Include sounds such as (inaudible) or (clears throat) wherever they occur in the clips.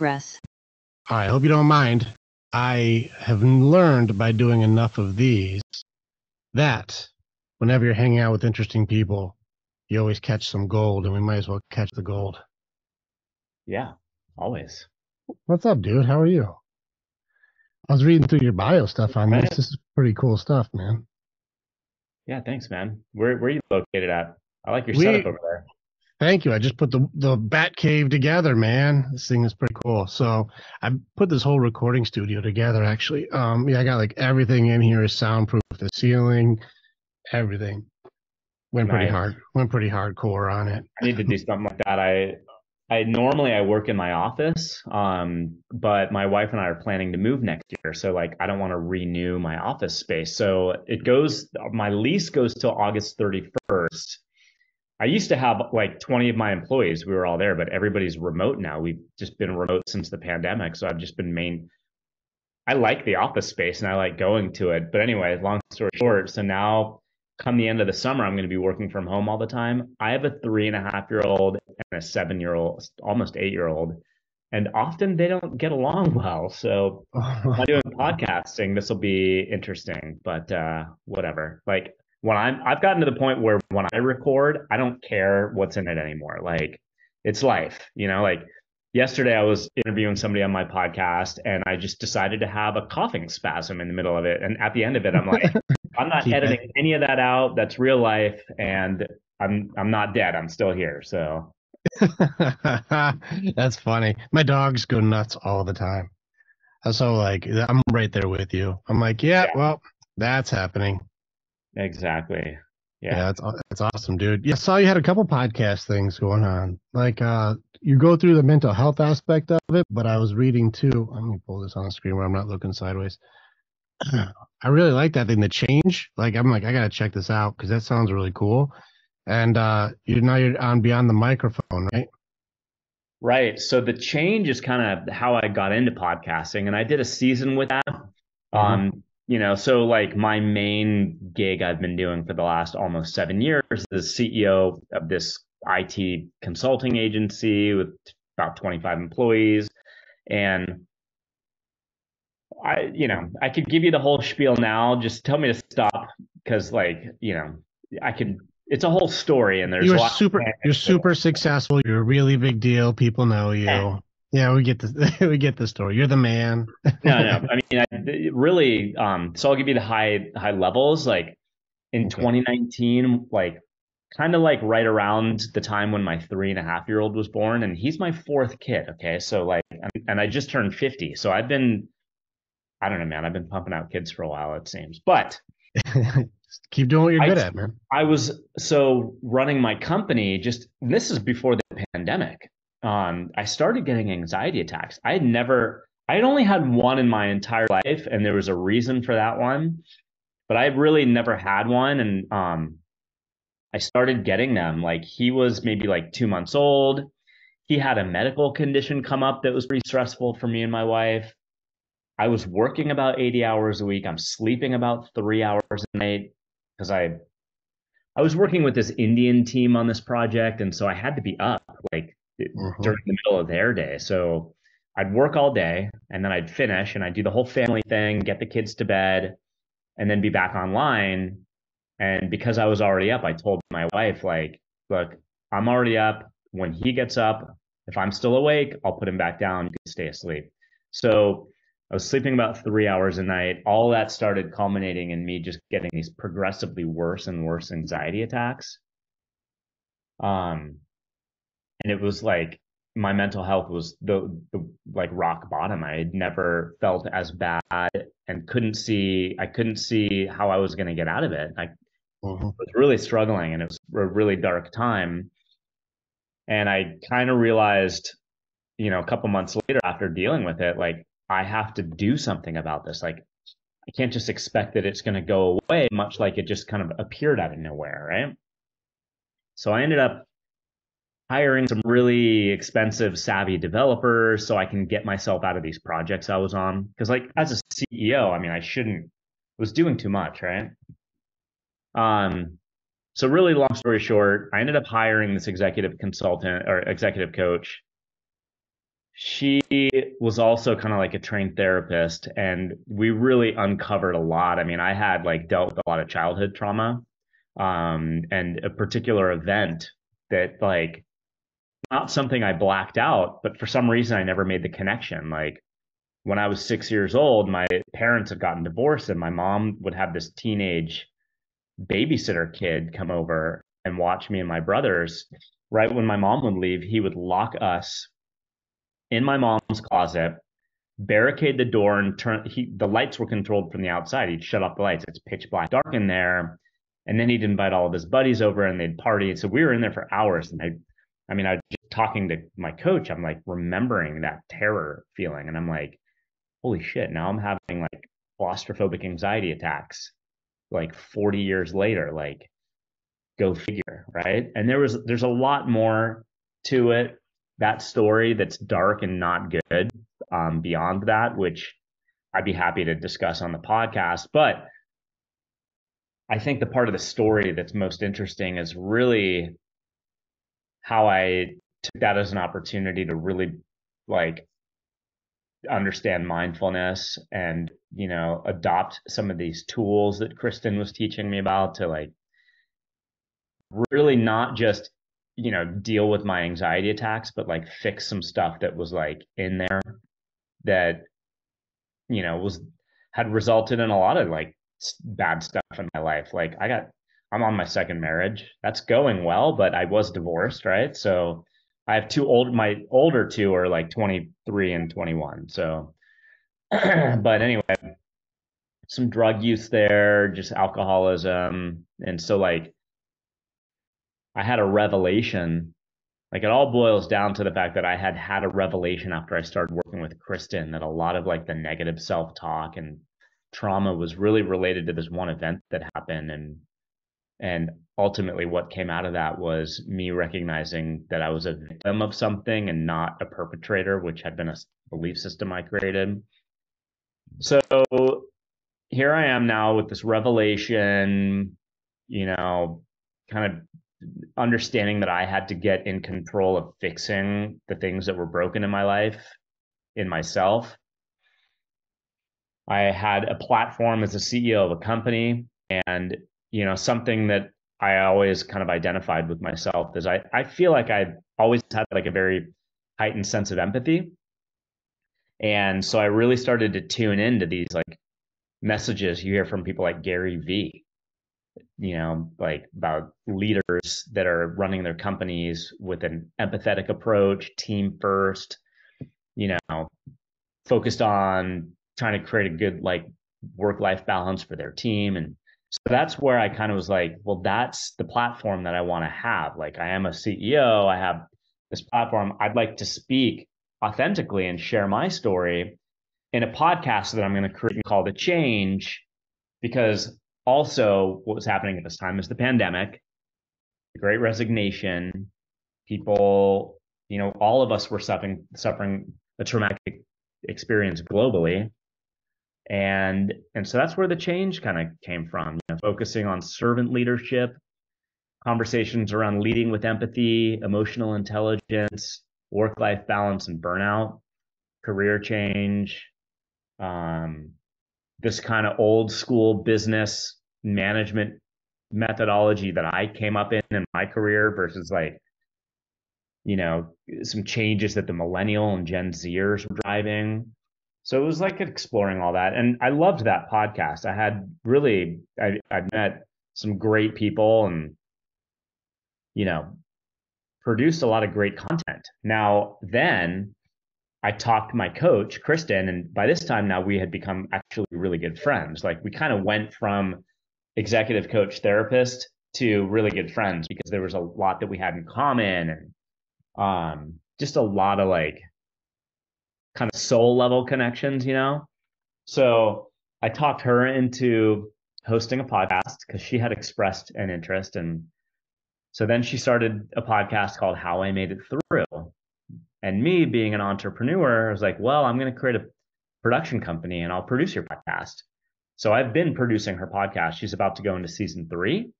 progress. I hope you don't mind. I have learned by doing enough of these that whenever you're hanging out with interesting people, you always catch some gold, and we might as well catch the gold. Yeah, always. What's up, dude? How are you? I was reading through your bio stuff on this. This is pretty cool stuff, man. Yeah, thanks, man. Where where are you located at? I like your We- setup over there. Thank you. I just put the the Bat Cave together, man. This thing is pretty cool. So I put this whole recording studio together. Actually, um, yeah, I got like everything in here is soundproof. The ceiling, everything. Went pretty hard. Went pretty hardcore on it. I need to do something like that. I I normally I work in my office, um, but my wife and I are planning to move next year, so like I don't want to renew my office space. So it goes. My lease goes till August 31st. I used to have like 20 of my employees. We were all there, but everybody's remote now. We've just been remote since the pandemic, so I've just been main. I like the office space and I like going to it. But anyway, long story short, so now come the end of the summer, I'm going to be working from home all the time. I have a three and a half year old and a seven year old, almost eight year old, and often they don't get along (laughs) well. So (laughs) I'm doing podcasting, this will be interesting, but uh, whatever. Like when I'm, I've gotten to the point where when I record, I don't care what's in it anymore. Like it's life, you know, like yesterday I was interviewing somebody on my podcast and I just decided to have a coughing spasm in the middle of it. And at the end of it, I'm like, (laughs) I'm not Keep it. editing any of that out. That's real life. And I'm, I'm not dead. I'm still here. So (laughs) That's funny. My dogs go nuts all the time. So like I'm right there with you. I'm like, yeah, Yeah. well, that's happening. Exactly. Yeah, Yeah. that's aw- that's awesome, dude. Yeah, I saw you had a couple podcast things going on. Like uh you go through the mental health aspect of it, but I was reading too. Let me pull this on the screen where I'm not looking sideways. (clears throat) I really like that thing, the change. Like I'm like, I gotta check this out because that sounds really cool. And uh you now you're on beyond the microphone, right? Right. So the change is kind of how I got into podcasting, and I did a season with that. Um, you know, so like my main gig I've been doing for the last almost seven years is the CEO of this IT consulting agency with about 25 employees. And I, you know, I could give you the whole spiel now. Just tell me to stop because, like, you know, I could. It's a whole story, and there's You're a lot super you're super successful. You're a really big deal. People know you. Yeah. Yeah, we get the (laughs) we get the story. You're the man. no, no. (laughs) I mean, I, really. Um, so I'll give you the high high levels. Like in Okay. 2019, like kind of like right around the time when my three and a half year old was born, and he's my fourth kid. Okay, so like, and, I just turned 50, so I've been, I don't know, man. I've been pumping out kids for a while, it seems, but. (laughs) Keep doing what you're I- good at, man. I was so running my company just and this is before the pandemic. Um, I started getting anxiety attacks. I had never, I had only had one in my entire life, and there was a reason for that one, but I really never had one. And um, I started getting them. Like he was maybe like two months old. He had a medical condition come up that was pretty stressful for me and my wife. I was working about 80 hours a week. I'm sleeping about three hours a night because I I was working with this Indian team on this project, and so I had to be up like Mhm. during the middle of their day. So I'd work all day, and then I'd finish, and I'd do the whole family thing, get the kids to bed, and then be back online. And because I was already up, I told my wife, like, look, I'm already up. When he gets up, if I'm still awake, I'll put him back down. You can stay asleep. So I was sleeping about three hours a night. All that started culminating in me just getting these progressively worse and worse anxiety attacks. Um, and it was like my mental health was the, the like rock bottom. I had never felt as bad and couldn't see I couldn't see how I was going to get out of it. I Mhm. was really struggling and it was a really dark time. And I kind of realized, you know, a couple months later after dealing with it, like I have to do something about this. Like I can't just expect that it's going to go away, much like it just kind of appeared out of nowhere, right? So I ended up hiring some really expensive, savvy developers so I can get myself out of these projects I was on. Because, like, as a CEO, I mean, I shouldn't was doing too much, right? Um, so really long story short, I ended up hiring this executive consultant or executive coach. she was also kind of like a trained therapist and we really uncovered a lot i mean i had like dealt with a lot of childhood trauma um, and a particular event that like not something i blacked out but for some reason i never made the connection like when i was six years old my parents had gotten divorced and my mom would have this teenage babysitter kid come over and watch me and my brothers right when my mom would leave he would lock us in my mom's closet, barricade the door, and turn. He the lights were controlled from the outside. He'd shut off the lights. It's pitch black, dark in there. And then he'd invite all of his buddies over, and they'd party. So we were in there for hours. And I, I mean, I was just talking to my coach. I'm like remembering that terror feeling, and I'm like, holy shit! Now I'm having like claustrophobic anxiety attacks, like 40 years later. Like, go figure, right? And there was there's a lot more to it that story that's dark and not good um, beyond that, which I'd be happy to discuss on the podcast. But I think the part of the story that's most interesting is really how I took that as an opportunity to really like understand mindfulness and you know adopt some of these tools that Kristen was teaching me about to like really not just you know, deal with my anxiety attacks, but like fix some stuff that was like in there that, you know, was had resulted in a lot of like bad stuff in my life. Like I got, I'm on my second marriage. That's going well, but I was divorced, right? So I have two old, my older two are like 23 and 21. So, (clears throat) but anyway, some drug use there, just alcoholism. And so like, I had a revelation. Like it all boils down to the fact that I had had a revelation after I started working with Kristen that a lot of like the negative self talk and trauma was really related to this one event that happened and and ultimately what came out of that was me recognizing that I was a victim of something and not a perpetrator which had been a belief system I created. So here I am now with this revelation, you know, kind of understanding that I had to get in control of fixing the things that were broken in my life, in myself. I had a platform as a CEO of a company and you know something that I always kind of identified with myself is I I feel like I always had like a very heightened sense of empathy. And so I really started to tune into these like messages you hear from people like Gary Vee you know, like about leaders that are running their companies with an empathetic approach, team first, you know, focused on trying to create a good like work life balance for their team. And so that's where I kind of was like, well, that's the platform that I want to have. Like, I am a CEO, I have this platform. I'd like to speak authentically and share my story in a podcast that I'm going to create called The Change because also what was happening at this time is the pandemic, the great resignation, people, you know, all of us were suffering suffering a traumatic experience globally. And and so that's where the change kind of came from, you know, focusing on servant leadership, conversations around leading with empathy, emotional intelligence, work-life balance and burnout, career change, um, this kind of old school business management methodology that I came up in in my career versus like, you know, some changes that the millennial and Gen Zers were driving. So it was like exploring all that. And I loved that podcast. I had really, I, I met some great people and, you know, produced a lot of great content. Now, then I talked my coach, Kristen, and by this time now we had become actually really good friends. Like we kind of went from executive coach therapist to really good friends because there was a lot that we had in common and um, just a lot of like kind of soul level connections, you know? So I talked her into hosting a podcast because she had expressed an interest. And so then she started a podcast called How I Made It Through. And me being an entrepreneur, I was like, well, I'm going to create a production company and I'll produce your podcast. So I've been producing her podcast. She's about to go into season three.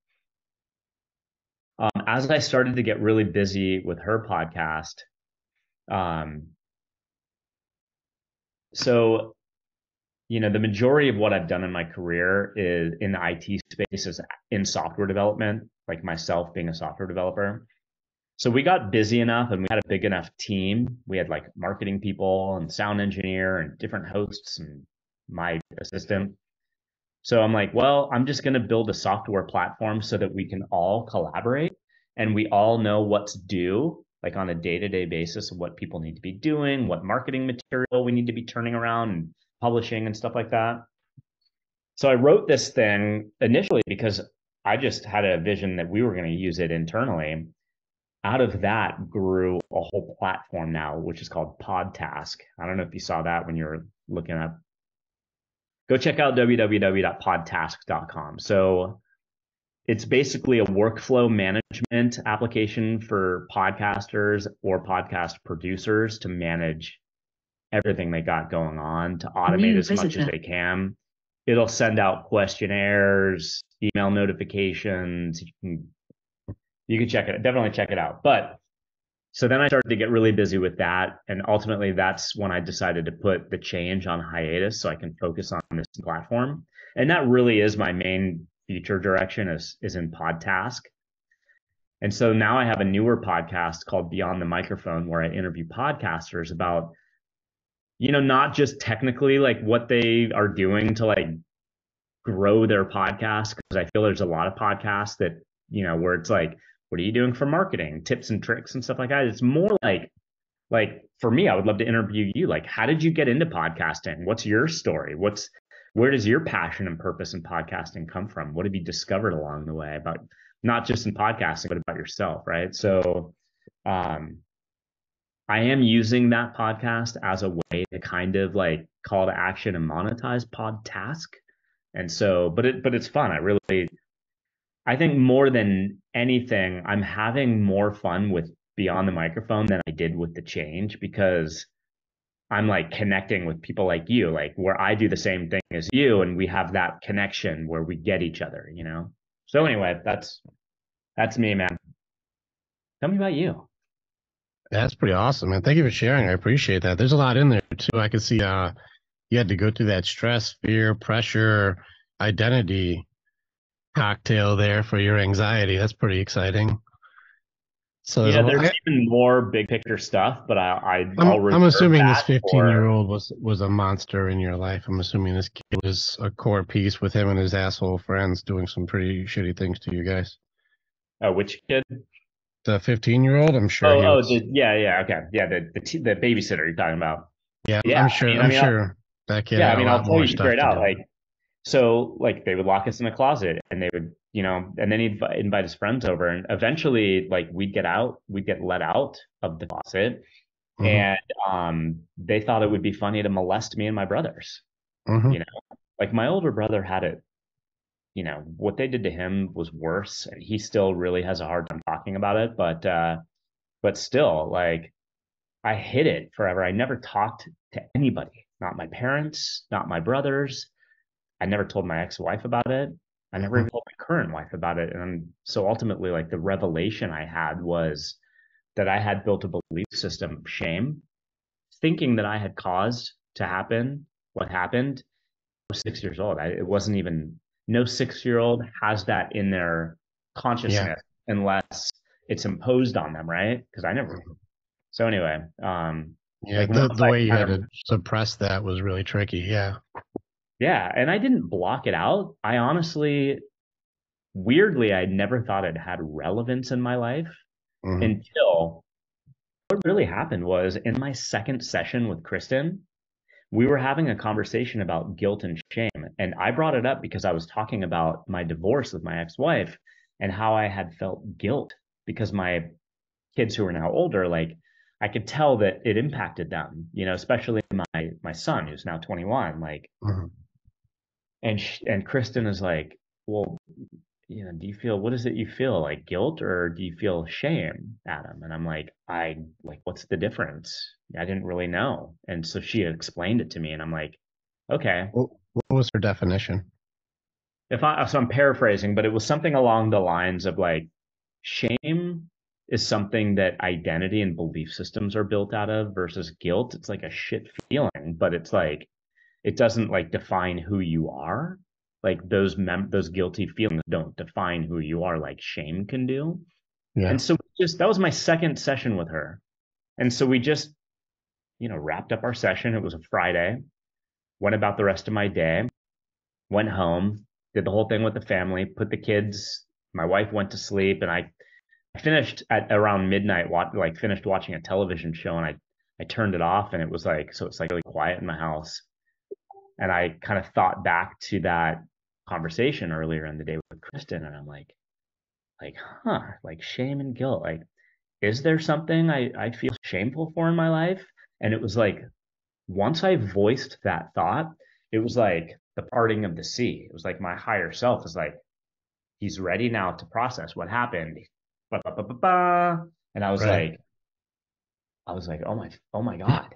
Um, as I started to get really busy with her podcast, um, so you know, the majority of what I've done in my career is in the IT space is in software development, like myself being a software developer. So we got busy enough and we had a big enough team. We had like marketing people and sound engineer and different hosts and my assistant. So I'm like, well, I'm just going to build a software platform so that we can all collaborate and we all know what to do like on a day-to-day basis of what people need to be doing, what marketing material we need to be turning around and publishing and stuff like that. So I wrote this thing initially because I just had a vision that we were going to use it internally. Out of that grew a whole platform now, which is called Podtask. I don't know if you saw that when you were looking up. Go check out www.podtask.com. So it's basically a workflow management application for podcasters or podcast producers to manage everything they got going on to automate as much as they can. It'll send out questionnaires, email notifications. You can you can check it. Definitely check it out. But so then I started to get really busy with that. And ultimately that's when I decided to put the change on hiatus so I can focus on this platform. And that really is my main future direction is is in Podtask. And so now I have a newer podcast called Beyond the Microphone where I interview podcasters about you know, not just technically like what they are doing to like grow their podcast. Cause I feel there's a lot of podcasts that, you know, where it's like, what are you doing for marketing, tips and tricks and stuff like that? It's more like, like for me, I would love to interview you. Like, how did you get into podcasting? What's your story? What's, where does your passion and purpose in podcasting come from? What have you discovered along the way about not just in podcasting, but about yourself? Right. So, um, I am using that podcast as a way to kind of like call to action and monetize Podtask. And so, but it, but it's fun. I really, I think more than anything, I'm having more fun with Beyond the Microphone than I did with the change because I'm like connecting with people like you, like where I do the same thing as you, and we have that connection where we get each other, you know? So anyway, that's, that's me, man. Tell me about you. That's pretty awesome, man. Thank you for sharing. I appreciate that. There's a lot in there too. I can see uh you had to go through that stress, fear, pressure, identity cocktail there for your anxiety. That's pretty exciting. So yeah, there's I, even more big picture stuff, but I, I I'm, I'm assuming this 15 for... year old was was a monster in your life. I'm assuming this kid was a core piece with him and his asshole friends doing some pretty shitty things to you guys. Oh, which kid? the 15 year old i'm sure oh, oh the, yeah yeah okay yeah the the, t- the babysitter you're talking about yeah, yeah i'm sure I I mean, sure I'll, that kid yeah i mean i'll tell you straight out like so like they would lock us in a closet and they would you know and then he'd invite his friends over and eventually like we'd get out we'd get let out of the closet. Mm-hmm. and um they thought it would be funny to molest me and my brothers mm-hmm. you know? Like my older brother had it you know what they did to him was worse and he still really has a hard time talking about it but uh but still like i hid it forever. I never talked to anybody not my parents not my brothers. I never told my ex-wife about it i never mm-hmm. even told my current wife about it and so ultimately like the revelation i had was that i had built a belief system of shame thinking that i had caused to happen what happened I was six years old I, it wasn't even no six year old has that in their consciousness yeah. unless it's imposed on them, right? Because I never. So anyway, um, yeah, like the, the way you had to suppress that was really tricky. Yeah. Yeah, and I didn't block it out. I honestly, weirdly, I never thought it had relevance in my life mm-hmm. until what really happened was in my second session with Kristen, we were having a conversation about guilt and shame. And I brought it up because I was talking about my divorce with my ex wife and how I had felt guilt because my kids who are now older, like, I could tell that it impacted them, you know, especially my my son who's now 21. Like, mm-hmm. And sh- and Kristen is like, well, you know, do you feel what is it you feel like guilt or do you feel shame, Adam? And I'm like, I like, what's the difference? I didn't really know. And so she explained it to me, and I'm like, okay. What, was her definition? If I so I'm paraphrasing, but it was something along the lines of like, shame is something that identity and belief systems are built out of versus guilt. It's like a shit feeling, but it's like it doesn't like define who you are. Like those mem- those guilty feelings don't define who you are like shame can do. Yeah. And so just that was my second session with her. And so we just you know wrapped up our session. It was a Friday. Went about the rest of my day. Went home, did the whole thing with the family, put the kids, my wife went to sleep and I I finished at around midnight, like finished watching a television show, and I I turned it off, and it was like so it's like really quiet in my house, and I kind of thought back to that conversation earlier in the day with Kristen, and I'm like, like, huh, like shame and guilt, like, is there something I I feel shameful for in my life? And it was like, once I voiced that thought, it was like the parting of the sea. It was like my higher self is like, he's ready now to process what happened ba, ba, ba, ba, and I was right. like, I was like, oh my, oh my god,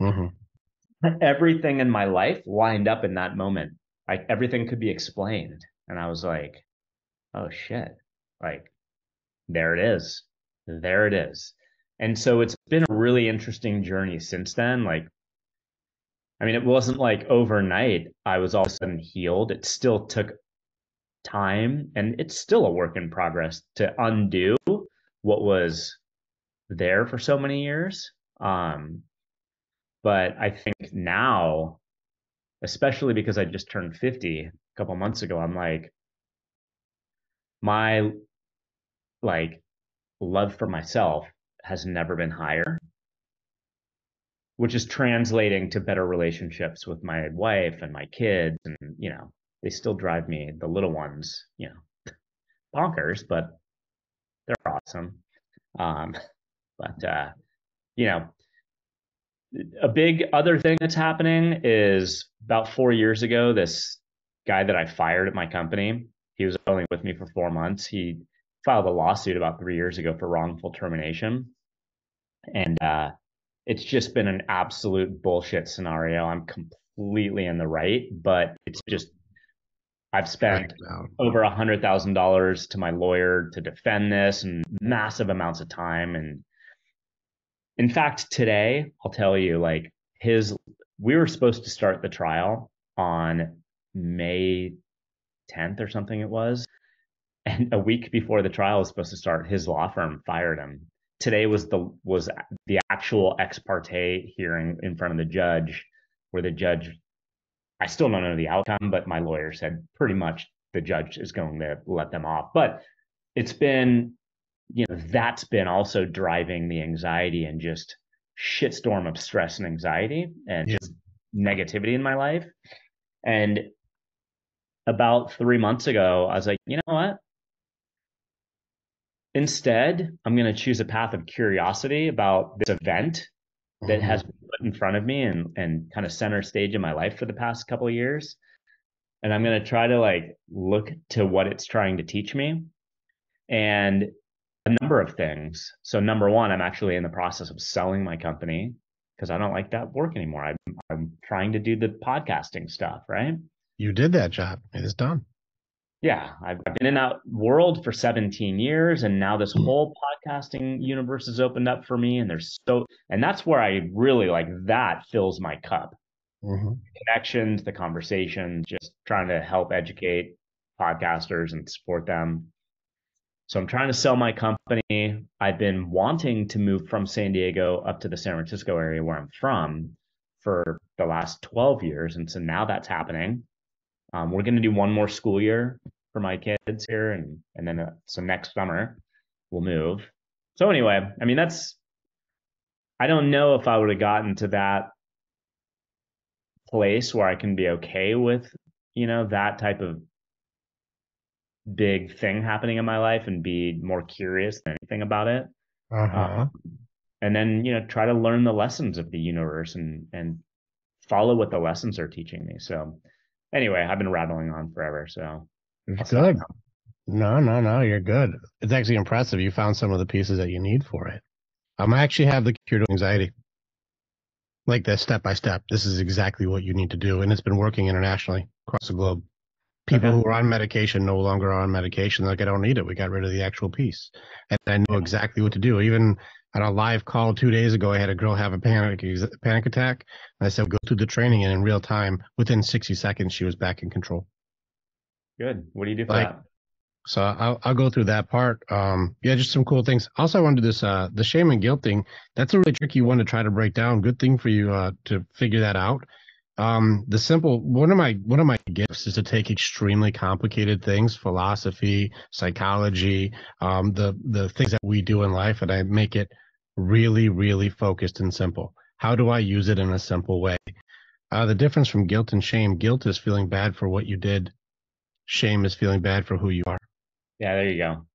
mm-hmm. (laughs) everything in my life lined up in that moment. Like everything could be explained, and I was like, oh shit, like there it is, there it is. And so it's been a really interesting journey since then. Like, I mean, it wasn't like overnight I was all of a sudden healed. It still took time and it's still a work in progress to undo what was there for so many years um, but i think now especially because i just turned 50 a couple months ago i'm like my like love for myself has never been higher which is translating to better relationships with my wife and my kids and you know they still drive me, the little ones, you know, (laughs) bonkers, but they're awesome. Um, but, uh, you know, a big other thing that's happening is about four years ago, this guy that I fired at my company, he was only with me for four months. He filed a lawsuit about three years ago for wrongful termination. And, uh, it's just been an absolute bullshit scenario. I'm completely in the right, but it's just I've spent over a hundred thousand dollars to my lawyer to defend this and massive amounts of time. And in fact, today I'll tell you, like his, we were supposed to start the trial on May 10th or something it was. And a week before the trial was supposed to start, his law firm fired him. Today was the was the actual ex parte hearing in front of the judge, where the judge I still don't know the outcome, but my lawyer said pretty much the judge is going to let them off. But it's been, you know, that's been also driving the anxiety and just shitstorm of stress and anxiety and yeah. just negativity in my life. And about three months ago, I was like, you know what? Instead, I'm going to choose a path of curiosity about this event that mm-hmm. has been put in front of me and and kind of center stage in my life for the past couple of years and i'm going to try to like look to what it's trying to teach me and a number of things so number one i'm actually in the process of selling my company because i don't like that work anymore I'm, I'm trying to do the podcasting stuff right you did that job it is done yeah, I've been in that world for 17 years, and now this mm. whole podcasting universe has opened up for me. And there's so, and that's where I really like that fills my cup. Mm-hmm. Connections, the conversations, just trying to help educate podcasters and support them. So I'm trying to sell my company. I've been wanting to move from San Diego up to the San Francisco area where I'm from for the last 12 years. And so now that's happening. Um, we're going to do one more school year for my kids here, and and then uh, so next summer we'll move. So anyway, I mean that's I don't know if I would have gotten to that place where I can be okay with you know that type of big thing happening in my life and be more curious than anything about it. Uh-huh. Um, and then you know try to learn the lessons of the universe and and follow what the lessons are teaching me. So anyway, I've been rattling on forever. So it's good. No, no, no, you're good. It's actually impressive. You found some of the pieces that you need for it. Um, I actually have the cure to anxiety. Like this step by step. This is exactly what you need to do. And it's been working internationally across the globe. People okay. who are on medication no longer are on medication. Like, I don't need it. We got rid of the actual piece. And I know exactly what to do. Even on a live call two days ago, I had a girl have a panic panic attack. And I said, go through the training, and in real time, within 60 seconds, she was back in control. Good. What do you do for like, that? So I'll, I'll go through that part. Um, yeah, just some cool things. Also, I want to do this, uh, the shame and guilt thing. That's a really tricky one to try to break down. Good thing for you, uh, to figure that out. Um, the simple, one of my, one of my gifts is to take extremely complicated things, philosophy, psychology, um, the, the things that we do in life, and I make it really, really focused and simple. How do I use it in a simple way? Uh, the difference from guilt and shame, guilt is feeling bad for what you did. Shame is feeling bad for who you are. Yeah, there you go.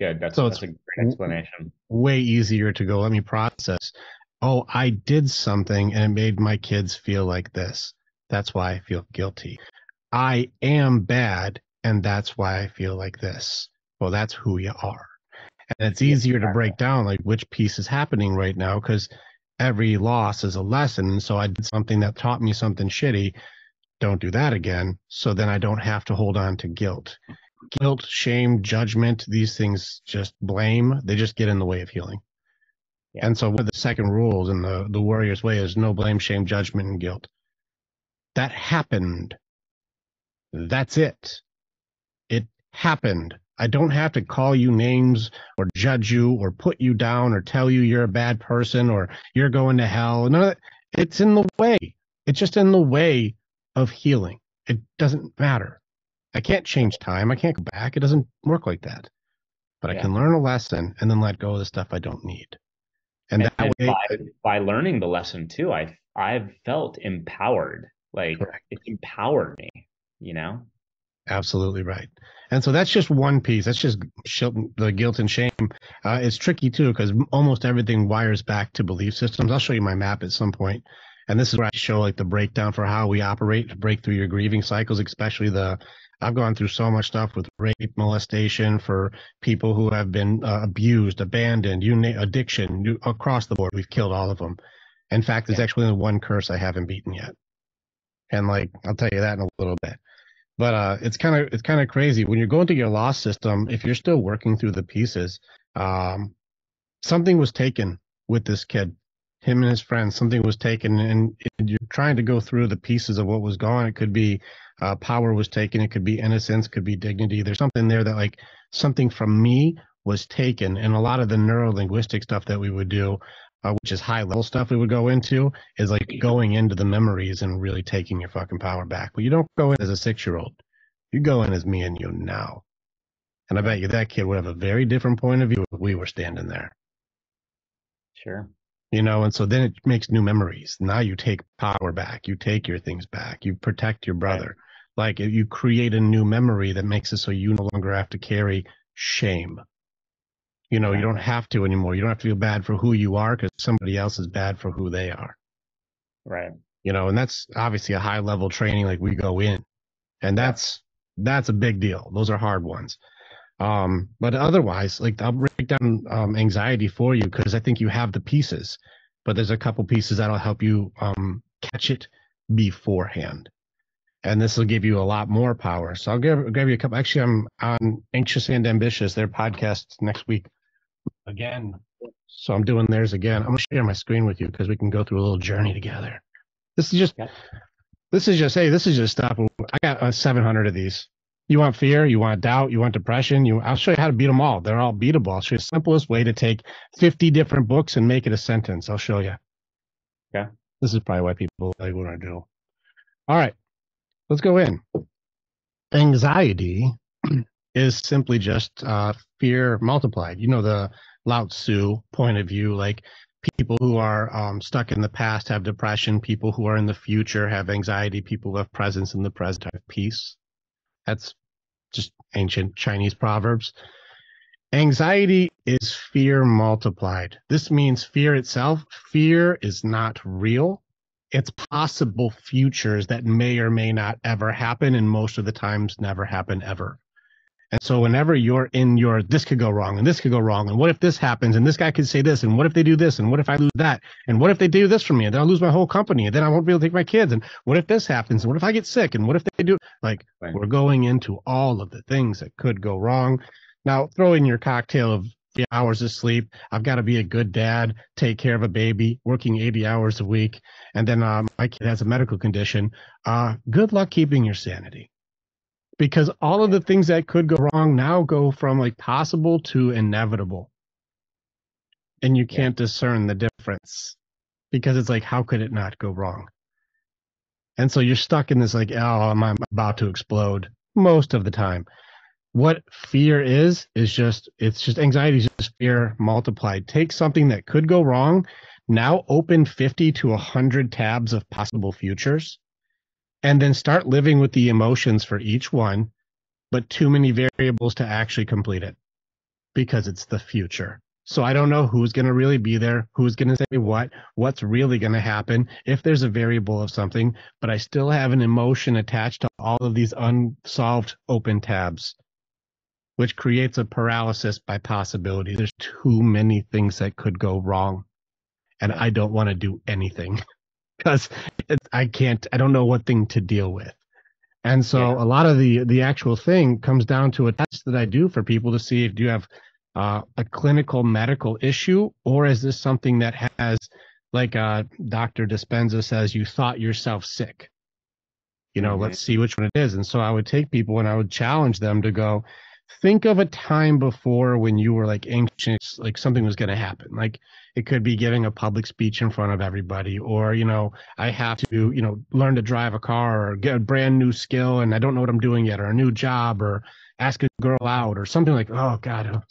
Good. That's, so that's a great explanation. Way easier to go, let me process. Oh, I did something and it made my kids feel like this. That's why I feel guilty. I am bad and that's why I feel like this. Well, that's who you are. And it's easier to break down like which piece is happening right now because every loss is a lesson. So I did something that taught me something shitty. Don't do that again. So then I don't have to hold on to guilt guilt, shame, judgment, these things just blame, they just get in the way of healing. Yeah. And so one of the second rules in the, the warrior's way is no blame, shame, judgment, and guilt. That happened. That's it. It happened. I don't have to call you names or judge you or put you down or tell you you're a bad person or you're going to hell. No, it's in the way. It's just in the way of healing. It doesn't matter. I can't change time. I can't go back. It doesn't work like that. But yeah. I can learn a lesson and then let go of the stuff I don't need. And, and that way, by, by, learning the lesson too, I I've felt empowered. Like correct. it's empowered me. You know. Absolutely right. And so that's just one piece. That's just the guilt and shame. Uh, it's tricky too because almost everything wires back to belief systems. I'll show you my map at some. And this is where I show like the breakdown for how we operate to break through your grieving cycles, especially the I've gone through so much stuff with rape, molestation for people who have been uh, abused, abandoned, you na- addiction you, across the board. We've killed all of them. In fact, there's yeah. actually only one curse I haven't beaten yet. And like, I'll tell you that in a little bit. But uh, it's kind of it's kind of crazy when you're going through your loss system. If you're still working through the pieces, um, something was taken with this kid, him and his friends. Something was taken, and, you're trying to go through the pieces of what was gone. It could be uh, power was taken. It could be innocence, could be dignity. There's something there that like something from me was taken. And a lot of the neuro linguistic stuff that we would do, uh, which is high level stuff we would go into, is like going into the memories and really taking your fucking power back. But you don't go in as a six year old. You go in as me and you now. And I bet you that kid would have a very different point of view if we were standing there. Sure you know and so then it makes new memories now you take power back you take your things back you protect your brother like you create a new memory that makes it so you no longer have to carry shame. You know, you don't have to anymore. You don't have to feel bad for who you are because somebody else is bad for who they are. Right. You know, and that's obviously a high level training like we go in. And that's that's a big deal. Those are hard ones. Um, but otherwise, like I'll break down um, anxiety for you because I think you have the pieces, but there's a couple pieces that'll help you um, catch it beforehand and this will give you a lot more power. So I'll give, give you a couple. Actually, I'm on Anxious and Ambitious, their podcast next week again. So I'm doing theirs again. I'm gonna share my screen with you because we can go through a little journey together. This is just, this is just, hey, this is just stuff. I got uh, 700 of these. You want fear? You want doubt? You want depression? You, I'll show you how to beat them all. They're all beatable. I'll show you the simplest way to take 50 different books and make it a sentence. I'll show you. Yeah. This is probably why people like what I do. All right. Let's go in. Anxiety (clears throat) is simply just uh, fear multiplied. You know, the Lao Tzu point of view, like people who are um, stuck in the past have depression, people who are in the future have anxiety, people who have presence in the present have peace. That's just ancient Chinese proverbs. Anxiety is fear multiplied. This means fear itself. Fear is not real it's possible futures that may or may not ever happen and most of the times never happen ever And so whenever you're in your this could go wrong and this could go wrong and what if this happens and this guy could say this and what if they do this and what if I lose that and what if they do this for me and then I'll lose my whole company and then I won't be able to take my kids and what if this happens and what if I get sick and what if they do like right. we're going into all of the things that could go wrong. Now throw in your cocktail of hours of sleep. I've got to be a good dad, take care of a baby, working 80 hours a week, and then uh, my kid has a medical condition. Uh, good luck keeping your sanity because all of the things that could go wrong now go from like possible to inevitable. And you can't discern the difference because it's like how could it not go wrong? And so you're stuck in this like oh i'm about to explode most of the time. What fear is is just it's just anxiety is just fear multiplied. Take something that could go wrong now open 50 to 100 tabs of possible futures and then start living with the emotions for each one, but too many variables to actually complete it because it's the future. So I don't know who's going to really be there, who's going to say what, what's really going to happen if there's a variable of something, but I still have an emotion attached to all of these unsolved open tabs, which creates a paralysis by possibility. There's too many things that could go wrong, and I don't want to do anything. (laughs) because I can't, I don't know what thing to deal with. And so yeah. a lot of the the actual thing comes down to a test that I do for people to see if do you have uh, a clinical medical issue or is this something that has like uh, Dr. Dispenza says you thought yourself sick. You know, mm-hmm. let's see which one it is. And so I would take people and I would challenge them to go, think of a time before when you were like anxious, like something was going to happen. Like it could be giving a public speech in front of everybody, or, you know, I have to, you know, learn to drive a car or get a brand new skill and I don't know what I'm doing yet, or a new job, or ask a girl out, or something like, oh, God, oh,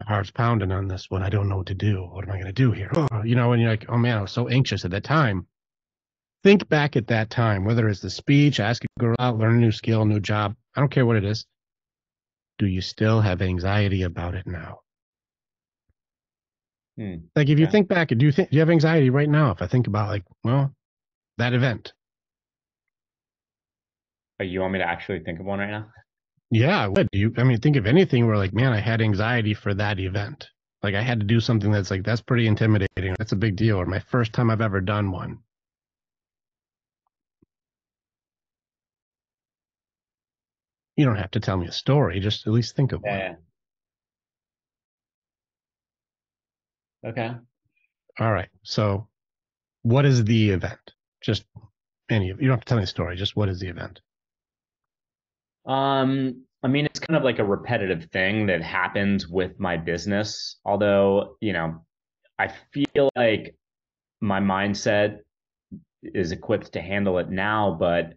my heart's pounding on this one. I don't know what to do. What am I going to do here? Oh, you know, and you're like, oh man, I was so anxious at that time. Think back at that time, whether it's the speech, ask a girl out, learn a new skill, new job. I don't care what it is do you still have anxiety about it now? Hmm. Like if you yeah. think back, do you think do you have anxiety right now? If I think about like, well, that event. Oh, you want me to actually think of one right now? Yeah, I would. Do you I mean think of anything where like, man, I had anxiety for that event. Like I had to do something that's like that's pretty intimidating. That's a big deal. Or my first time I've ever done one. You don't have to tell me a story. Just at least think of yeah. one. Okay. All right. So, what is the event? Just any of you don't have to tell me a story. Just what is the event? Um, I mean, it's kind of like a repetitive thing that happens with my business. Although, you know, I feel like my mindset is equipped to handle it now, but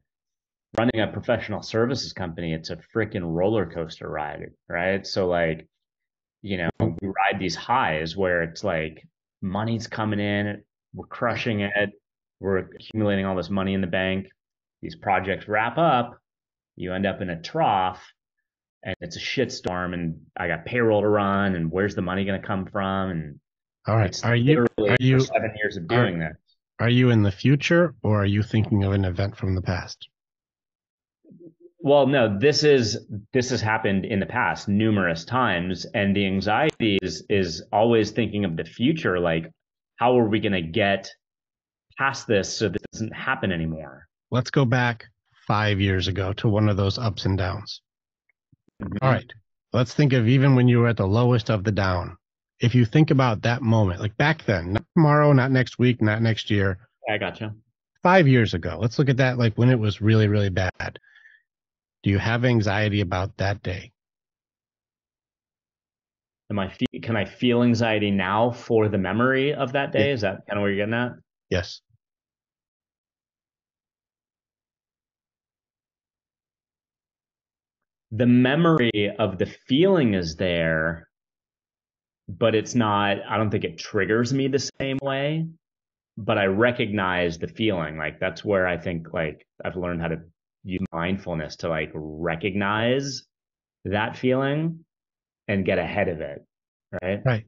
running a professional services company, it's a freaking roller coaster ride, right? So like, you know, hmm. we ride these highs where it's like money's coming in, we're crushing it, we're accumulating all this money in the bank. These projects wrap up, you end up in a trough and it's a shitstorm and I got payroll to run and where's the money going to come from and all right. Are you are you seven years of doing are, this? Are you in the future or are you thinking of an event from the past? Well, no, this is this has happened in the past numerous times, and the anxiety is is always thinking of the future, like how are we going to get past this so this doesn't happen anymore? Let's go back five years ago to one of those ups and downs. Mm-hmm. All right, let's think of even when you were at the lowest of the down. If you think about that moment, like back then, not tomorrow, not next week, not next year. I gotcha. Five years ago, let's look at that like when it was really, really bad do you have anxiety about that day? Am I fe- can I feel anxiety now for the memory of that day? Yeah. Is that kind of where you're getting at? Yes. The memory of the feeling is there, but it's not, I don't think it triggers me the same way, but I recognize the feeling. Like that's where I think like I've learned how to use mindfulness to like recognize that feeling and get ahead of it. Right. Right.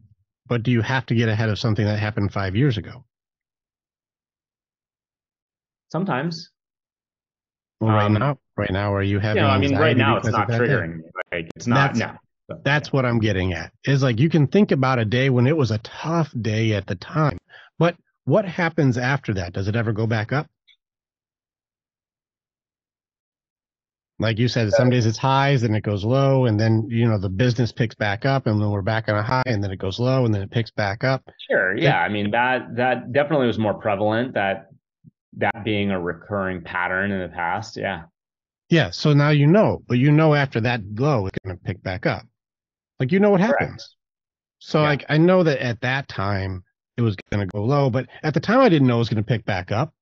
But do you have to get ahead of something that happened five years ago? Sometimes. Well, right Um, now, right now, are you having? You know, I mean, right now it's not of that day? triggering me. Like it's not. That's- no. That's what I'm getting at. Is like you can think about a day when it was a tough day at the time, but what happens after that? Does it ever go back up? Like you said, some days it's highs, then it goes low, and then you know the business picks back up, and then we're back on a high, and then it goes low, and then it picks back up. Sure. Yeah. I mean that that definitely was more prevalent. That that being a recurring pattern in the past. Yeah. Yeah, so now you know, but you know after that low, it's going to pick back up. Like you know what Correct. happens. So Yeah. like I know that at that time it was going to go low, but at the time I didn't know it was going to pick back up.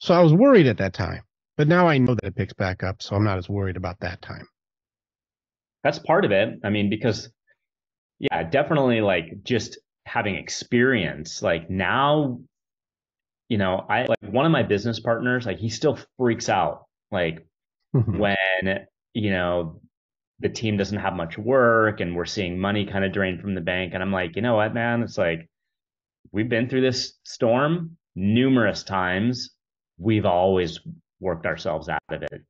So I was worried at that time. But now I know that it picks back up, so I'm not as worried about that time. That's part of it. I mean, because yeah, definitely like just having experience. Like now, you know, I like one of my business partners, like he still freaks out. Like mm-hmm. when you know the team doesn't have much work and we're seeing money kind of drain from the bank and i'm like you know what man it's like we've been through this storm numerous times we've always worked ourselves out of it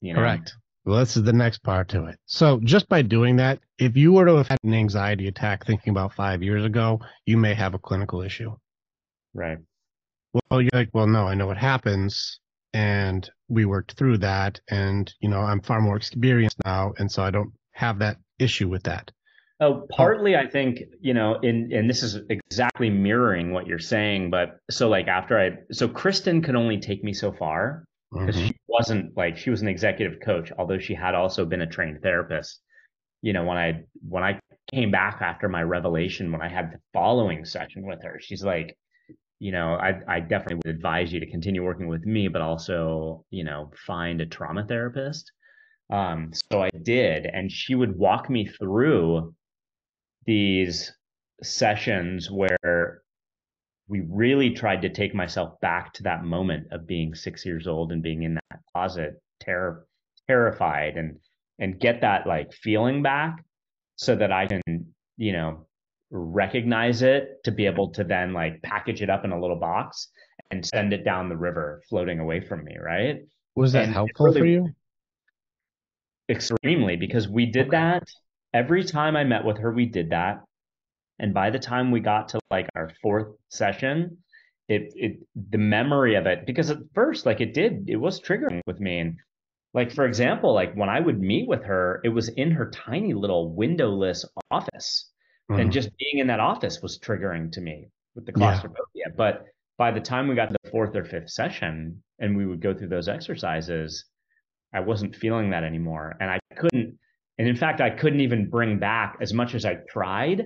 you know Correct. Well, this is the next part to it. So just by doing that, if you were to have had an anxiety attack thinking about five years ago, you may have a clinical issue. right well you're like well no i know what happens and we worked through that and you know i'm far more experienced now and so i don't have that issue with that Oh, partly I think, you know, in and this is exactly mirroring what you're saying, but so like after I so Kristen could only take me so far because Mhm. she wasn't like she was an executive coach, although she had also been a trained therapist. You know, when I when I came back after my revelation, when I had the following session with her, she's like, you know, I I definitely would advise you to continue working with me, but also, you know, find a trauma therapist. Um, so I did, and she would walk me through these sessions where we really tried to take myself back to that moment of being six years old and being in that closet, terror, terrified, and and get that like feeling back, so that I can, you know, recognize it to be able to then like package it up in a little box and send it down the river, floating away from me, right? was that and helpful for you extremely because we did Okay. that every time I met with her, we did that. And by the time we got to like our fourth session, it it the memory of it because at first like it did it was triggering with me and like for example like when I would meet with her it was in her tiny little windowless office and Mhm. just being in that office was triggering to me with the Yeah. claustrophobia but by the time we got to the fourth or fifth session and we would go through those exercises I wasn't feeling that anymore. And I couldn't, and in fact, I couldn't even bring back as much as I tried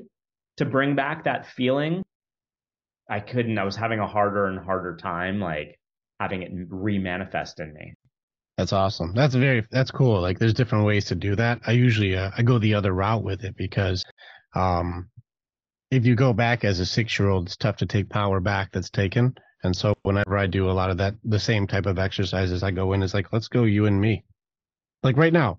to bring back that feeling. I couldn't, I was having a harder and harder time, like having it re-manifest in me. that's awesome that's very that's cool like there's different ways to do that i usually uh, i go the other route with it because um if you go back as a six year old it's tough to take power back that's taken and so whenever i do a lot of that the same type of exercises i go in it's like let's go you and me like right now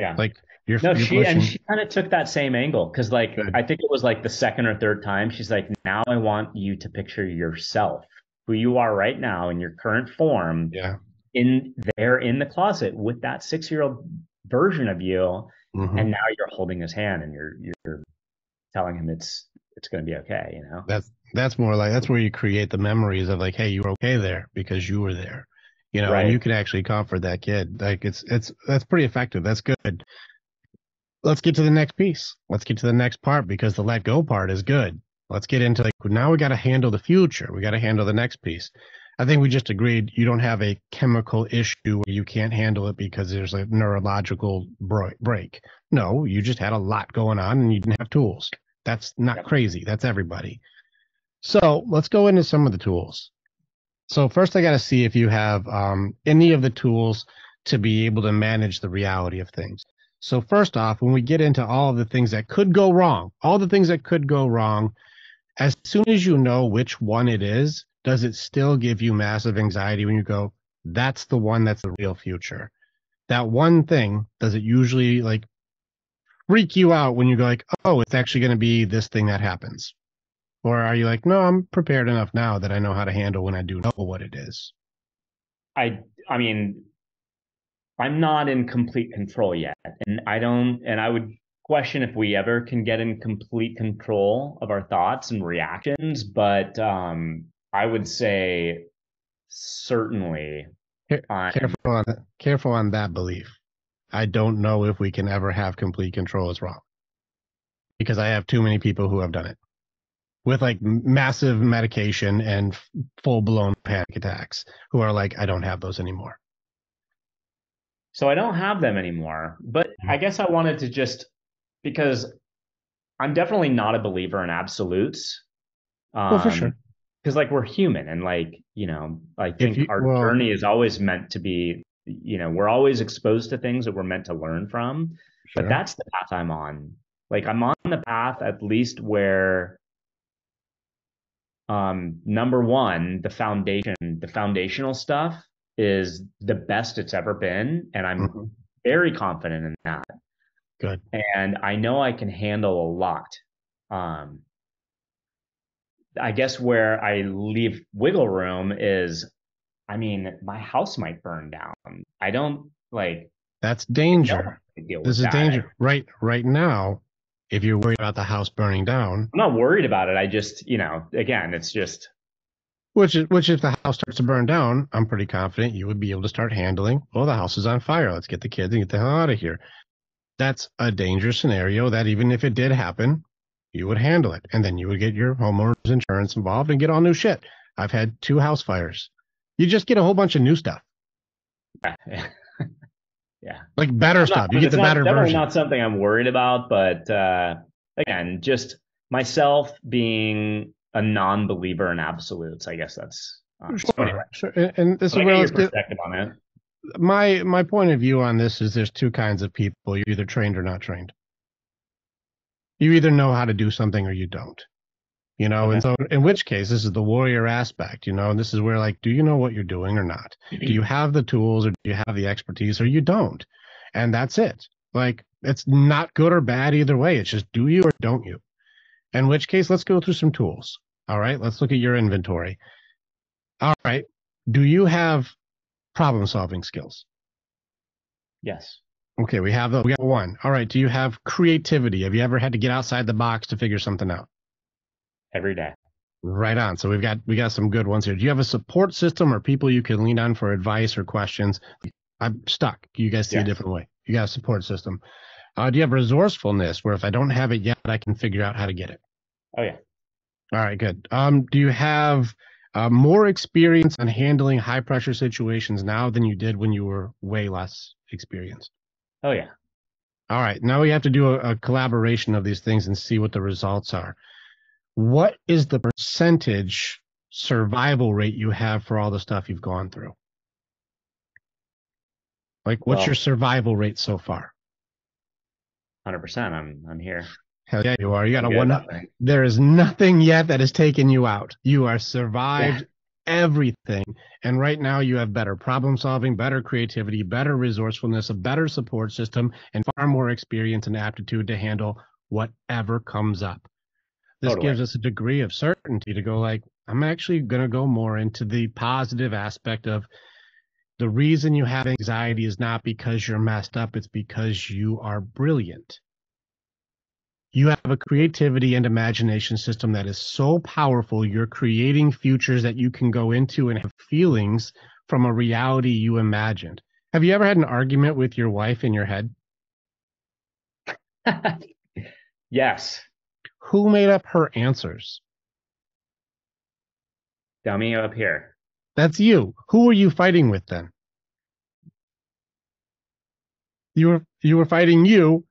Yeah. like you're, No, you're she pushing and she kind of took that same angle because, like, Good. I think it was like the second or third time. She's like, "Now I want you to picture yourself, who you are right now in your current form, yeah in there in the closet with that six-year-old version of you, Mhm. and now you're holding his hand and you're you're telling him it's it's going to be okay you know that's that's more like that's where you create the memories of like hey you were okay there because you were there you know Right. and you can actually comfort that kid like it's it's that's pretty effective that's good let's get to the next piece. Let's get to the next part because the let go part is good. Let's get into like now we got to handle the future. We got to handle the next piece. I think we just agreed you don't have a chemical issue where you can't handle it because there's a neurological break. No you just had a lot going on and you didn't have tools. That's not crazy. That's everybody. So let's go into some of the tools. So first, I got to see if you have um, any of the tools to be able to manage the reality of things. So first off, when we get into all of the things that could go wrong, all the things that could go wrong, as soon as you know which one it is, does it still give you massive anxiety when you go, that's the one that's the real future? That one thing, does it usually like freak you out when you go like, oh, it's actually going to be this thing that happens? Or are you like, no, I'm prepared enough now that I know how to handle when I do know what it is? I I mean, I'm not in complete control yet, and I don't, and I would question if we ever can get in complete control of our thoughts and reactions. But um, I would say certainly. Careful on that. Careful on that belief. I don't know if we can ever have complete control is wrong because I have too many people who have done it with like massive medication and full blown panic attacks who are like, I don't have those anymore. So I don't have them anymore. But I mm-hmm. guess I wanted to just because I'm definitely not a believer in absolutes. Um, well, for sure. Because like we're human, and like you know, I think you, our well, journey is always meant to be. You know, we're always exposed to things that we're meant to learn from. Sure. But that's the path I'm on. Like I'm on the path at least where um number one the foundation the foundational stuff is the best it's ever been and i'm mm-hmm. very confident in that good and i know i can handle a lot um i guess where i leave wiggle room is i mean my house might burn down i don't like that's danger this is that. danger right right now if you're worried about the house burning down. I'm not worried about it. I just, you know, again, it's just which is which if the house starts to burn down, I'm pretty confident you would be able to start handling, oh, the house is on fire. Let's get the kids and get the hell out of here. That's a dangerous scenario that even if it did happen, you would handle it. And then you would get your homeowner's insurance involved and get all new shit. I've had two house fires. You just get a whole bunch of new stuff. yeah. (laughs) yeah. Like better not, stuff. You get the not, better definitely version. not something I'm worried about, but uh, again, just myself being a non-believer in absolutes. I guess that's uh, sure. So anyway. sure. And, and this is where let's get on it. My my point of view on this is there's two kinds of people. You're either trained or not trained. You either know how to do something or you don't. You know, okay. and so in which case this is the warrior aspect, you know, and this is where like, do you know what you're doing or not? do you have the tools or do you have the expertise or you don't? And that's it. Like it's not good or bad either way. It's just do you or don't you? In which case, let's go through some tools. All right, let's look at your inventory. All right, do you have problem solving skills? Yes. Okay, we have the, we got one. All right, do you have creativity? Have you ever had to get outside the box to figure something out? every day. Right on. So we've got we got some good ones here. Do you have a support system or people you can lean on for advice or questions? I'm stuck. You guys see yes. a different way. You got a support system. Uh, do you have resourcefulness where if I don't have it yet, I can figure out how to get it? Oh yeah. All right, good. Um, do you have uh, more experience on handling high pressure situations now than you did when you were way less experienced? Oh yeah. All right. Now we have to do a, a collaboration of these things and see what the results are what is the percentage survival rate you have for all the stuff you've gone through? Like, what's well, your survival rate so far? Hundred percent. I'm I'm here. Hell yeah, you are. You got a one. up. There is nothing yet that has taken you out. You are survived yeah. everything, and right now you have better problem solving, better creativity, better resourcefulness, a better support system, and far more experience and aptitude to handle whatever comes up. This totally. gives us a degree of certainty to go like, I'm actually going to go more into the positive aspect of the reason you have anxiety is not because you're messed up, it's because you are brilliant. You have a creativity and imagination system that is so powerful, you're creating futures that you can go into and have feelings from a reality you imagined. Have you ever had an argument with your wife in your head? (laughs) yes. Who made up her answers? Dummy up here. That's you. Who were you fighting with then? You were you were fighting you.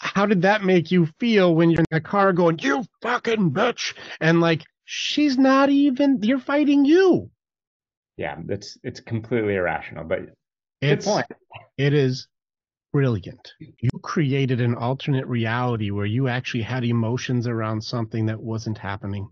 How did that make you feel when you're in the car going, "You fucking bitch," and like she's not even. You're fighting you. Yeah, it's it's completely irrational, but it's point. it is brilliant. You created an alternate reality where you actually had emotions around something that wasn't happening.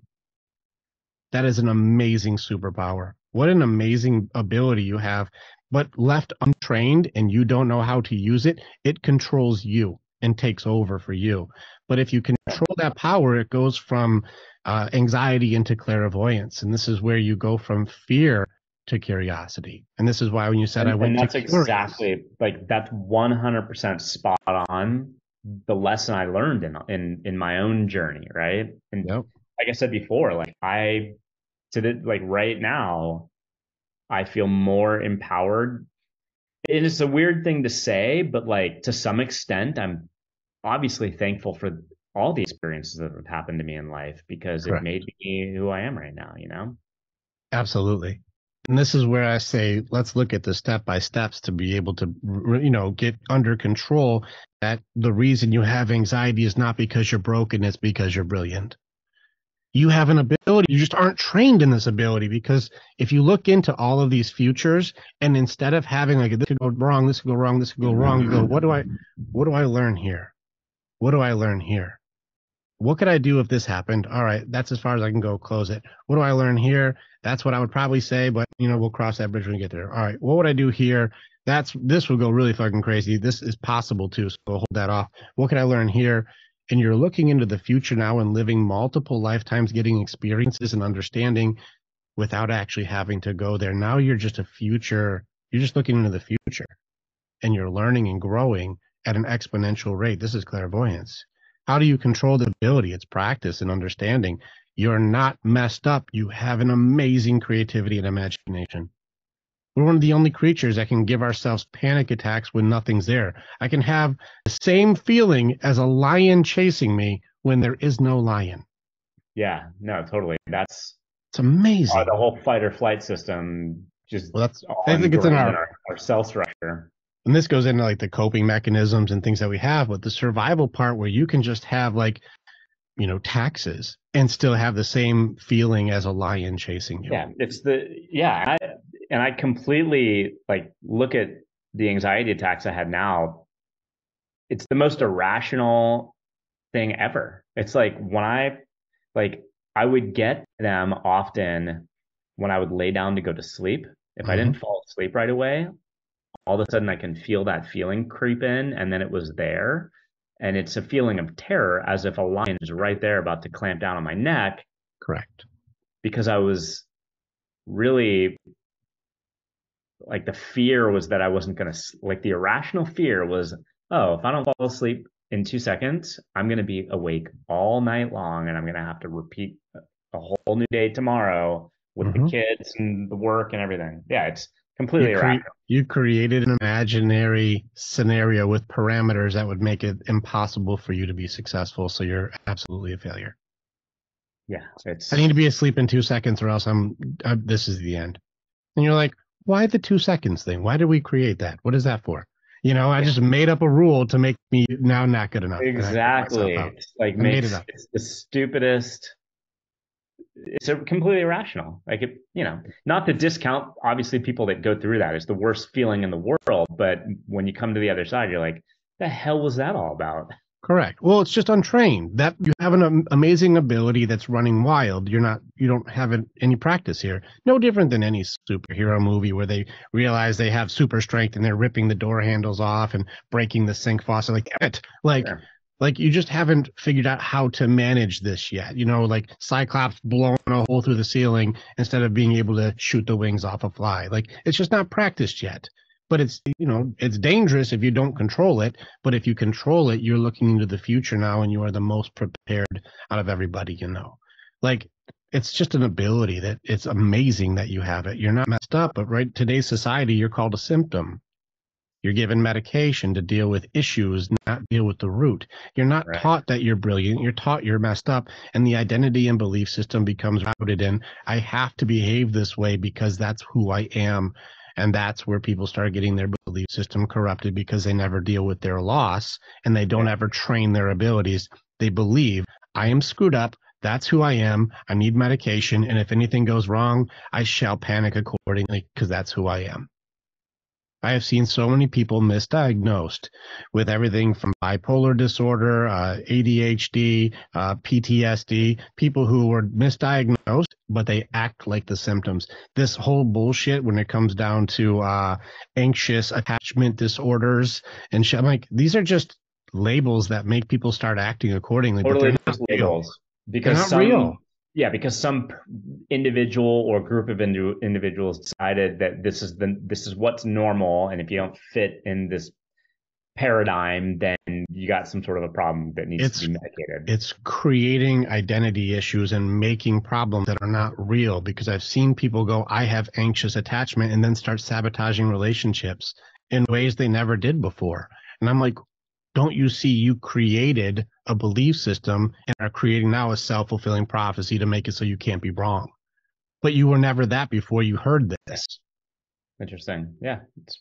That is an amazing superpower. What an amazing ability you have. But left untrained and you don't know how to use it, it controls you and takes over for you. But if you control that power, it goes from uh, anxiety into clairvoyance. And this is where you go from fear to curiosity. And this is why when you said and, I went and that's exactly like that's 100% spot on the lesson I learned in in in my own journey, right? And yep. like I said before, like I to the like right now, I feel more empowered. It is a weird thing to say, but like to some extent, I'm obviously thankful for all the experiences that have happened to me in life because Correct. it made me who I am right now, you know? Absolutely. And this is where I say, let's look at the step by steps to be able to, you know, get under control. That the reason you have anxiety is not because you're broken, it's because you're brilliant. You have an ability, you just aren't trained in this ability because if you look into all of these futures and instead of having like this could go wrong, this could go wrong, this could go wrong, you go, what do I, what do I learn here? What do I learn here? what could I do if this happened? All right, that's as far as I can go. Close it. What do I learn here? That's what I would probably say, but you know, we'll cross that bridge when we get there. All right, what would I do here? That's this will go really fucking crazy. This is possible too, so we'll hold that off. What can I learn here? And you're looking into the future now and living multiple lifetimes, getting experiences and understanding without actually having to go there. Now you're just a future. You're just looking into the future, and you're learning and growing at an exponential rate. This is clairvoyance how do you control the ability? It's practice and understanding. You're not messed up. You have an amazing creativity and imagination. We're one of the only creatures that can give ourselves panic attacks when nothing's there. I can have the same feeling as a lion chasing me when there is no lion. Yeah, no, totally. That's it's amazing. Uh, the whole fight or flight system just well, that's I think it's in our, our, our cell structure and this goes into like the coping mechanisms and things that we have but the survival part where you can just have like you know taxes and still have the same feeling as a lion chasing you. Yeah it's the yeah I, and i completely like look at the anxiety attacks i have now. It's the most irrational thing ever. It's like when i like i would get them often when i would lay down to go to sleep. If mm-hmm. i didn't fall asleep right away all of a sudden I can feel that feeling creep in and then it was there. And it's a feeling of terror as if a lion is right there about to clamp down on my neck. Correct. Because I was really like the fear was that I wasn't going to, like the irrational fear was, oh, if I don't fall asleep in two seconds, I'm going to be awake all night long and I'm going to have to repeat a whole new day tomorrow with mm-hmm. the kids and the work and everything. Yeah, it's completely you, cre- you created an imaginary scenario with parameters that would make it impossible for you to be successful. So you're absolutely a failure. Yeah, it's. I need to be asleep in two seconds, or else I'm. I, this is the end. And you're like, why the two seconds thing? Why did we create that? What is that for? You know, I just made up a rule to make me now not good enough. Exactly. It's like makes, it up. it's the stupidest it's a completely irrational. Like it, you know, not to discount obviously people that go through that. It's the worst feeling in the world. But when you come to the other side, you're like, the hell was that all about? Correct. Well, it's just untrained. That you have an amazing ability that's running wild. You're not. You don't have any practice here. No different than any superhero movie where they realize they have super strength and they're ripping the door handles off and breaking the sink faucet. Like it. Like. Like you just haven't figured out how to manage this yet. You know, like Cyclops blowing a hole through the ceiling instead of being able to shoot the wings off a fly. Like it's just not practiced yet. But it's you know it's dangerous if you don't control it. But if you control it, you're looking into the future now, and you are the most prepared out of everybody you know. Like it's just an ability that it's amazing that you have it. You're not messed up, but right today's society, you're called a symptom. You're given medication to deal with issues, not deal with the root. You're not right. taught that you're brilliant. You're taught you're messed up. And the identity and belief system becomes rooted in I have to behave this way because that's who I am. And that's where people start getting their belief system corrupted because they never deal with their loss and they don't ever train their abilities. They believe I am screwed up. That's who I am. I need medication. And if anything goes wrong, I shall panic accordingly because that's who I am. I have seen so many people misdiagnosed with everything from bipolar disorder, uh, ADHD, uh, PTSD, people who were misdiagnosed, but they act like the symptoms. This whole bullshit when it comes down to uh, anxious attachment disorders and shit, I'm like, these are just labels that make people start acting accordingly. Totally but they're not labels. Because they're not some, real yeah, because some individual or group of individuals decided that this is the this is what's normal, and if you don't fit in this paradigm, then you got some sort of a problem that needs it's, to be medicated. It's creating identity issues and making problems that are not real because I've seen people go, I have anxious attachment, and then start sabotaging relationships in ways they never did before. And I'm like, don't you see you created a belief system and are creating now a self fulfilling prophecy to make it so you can't be wrong? But you were never that before you heard this. Interesting. Yeah. It's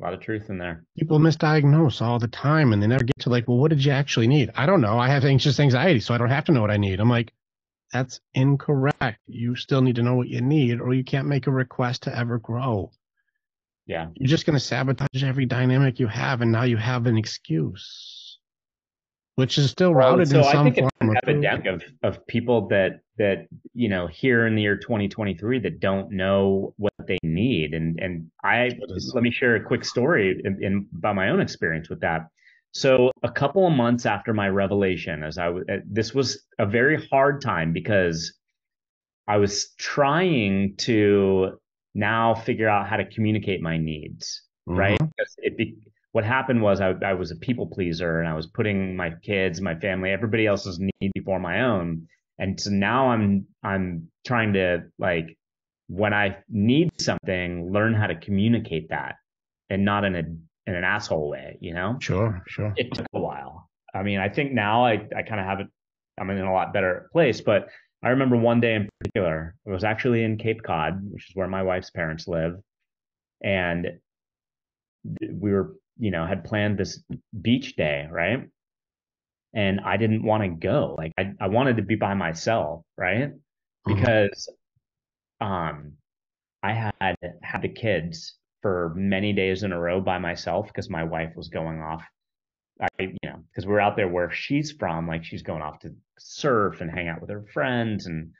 a lot of truth in there. People misdiagnose all the time and they never get to like, well, what did you actually need? I don't know. I have anxious anxiety, so I don't have to know what I need. I'm like, that's incorrect. You still need to know what you need, or you can't make a request to ever grow. Yeah. You're just going to sabotage every dynamic you have, and now you have an excuse which is still routed well, so in some I think form. It's an epidemic of, of people that that you know here in the year 2023 that don't know what they need, and and I let me share a quick story in, in, about my own experience with that. So a couple of months after my revelation, as I was, uh, this was a very hard time because I was trying to now figure out how to communicate my needs, mm-hmm. right? Because it be, what happened was I, I was a people pleaser and I was putting my kids, my family, everybody else's need before my own. And so now I'm I'm trying to like when I need something, learn how to communicate that and not in a in an asshole way, you know? Sure, sure. It took a while. I mean, I think now I, I kind of have it I'm in a lot better place. But I remember one day in particular, it was actually in Cape Cod, which is where my wife's parents live. And we were you know, had planned this beach day, right? And I didn't want to go. Like I, I wanted to be by myself, right? Mm-hmm. Because um I had had the kids for many days in a row by myself because my wife was going off. I, you know, because we're out there where she's from, like she's going off to surf and hang out with her friends, and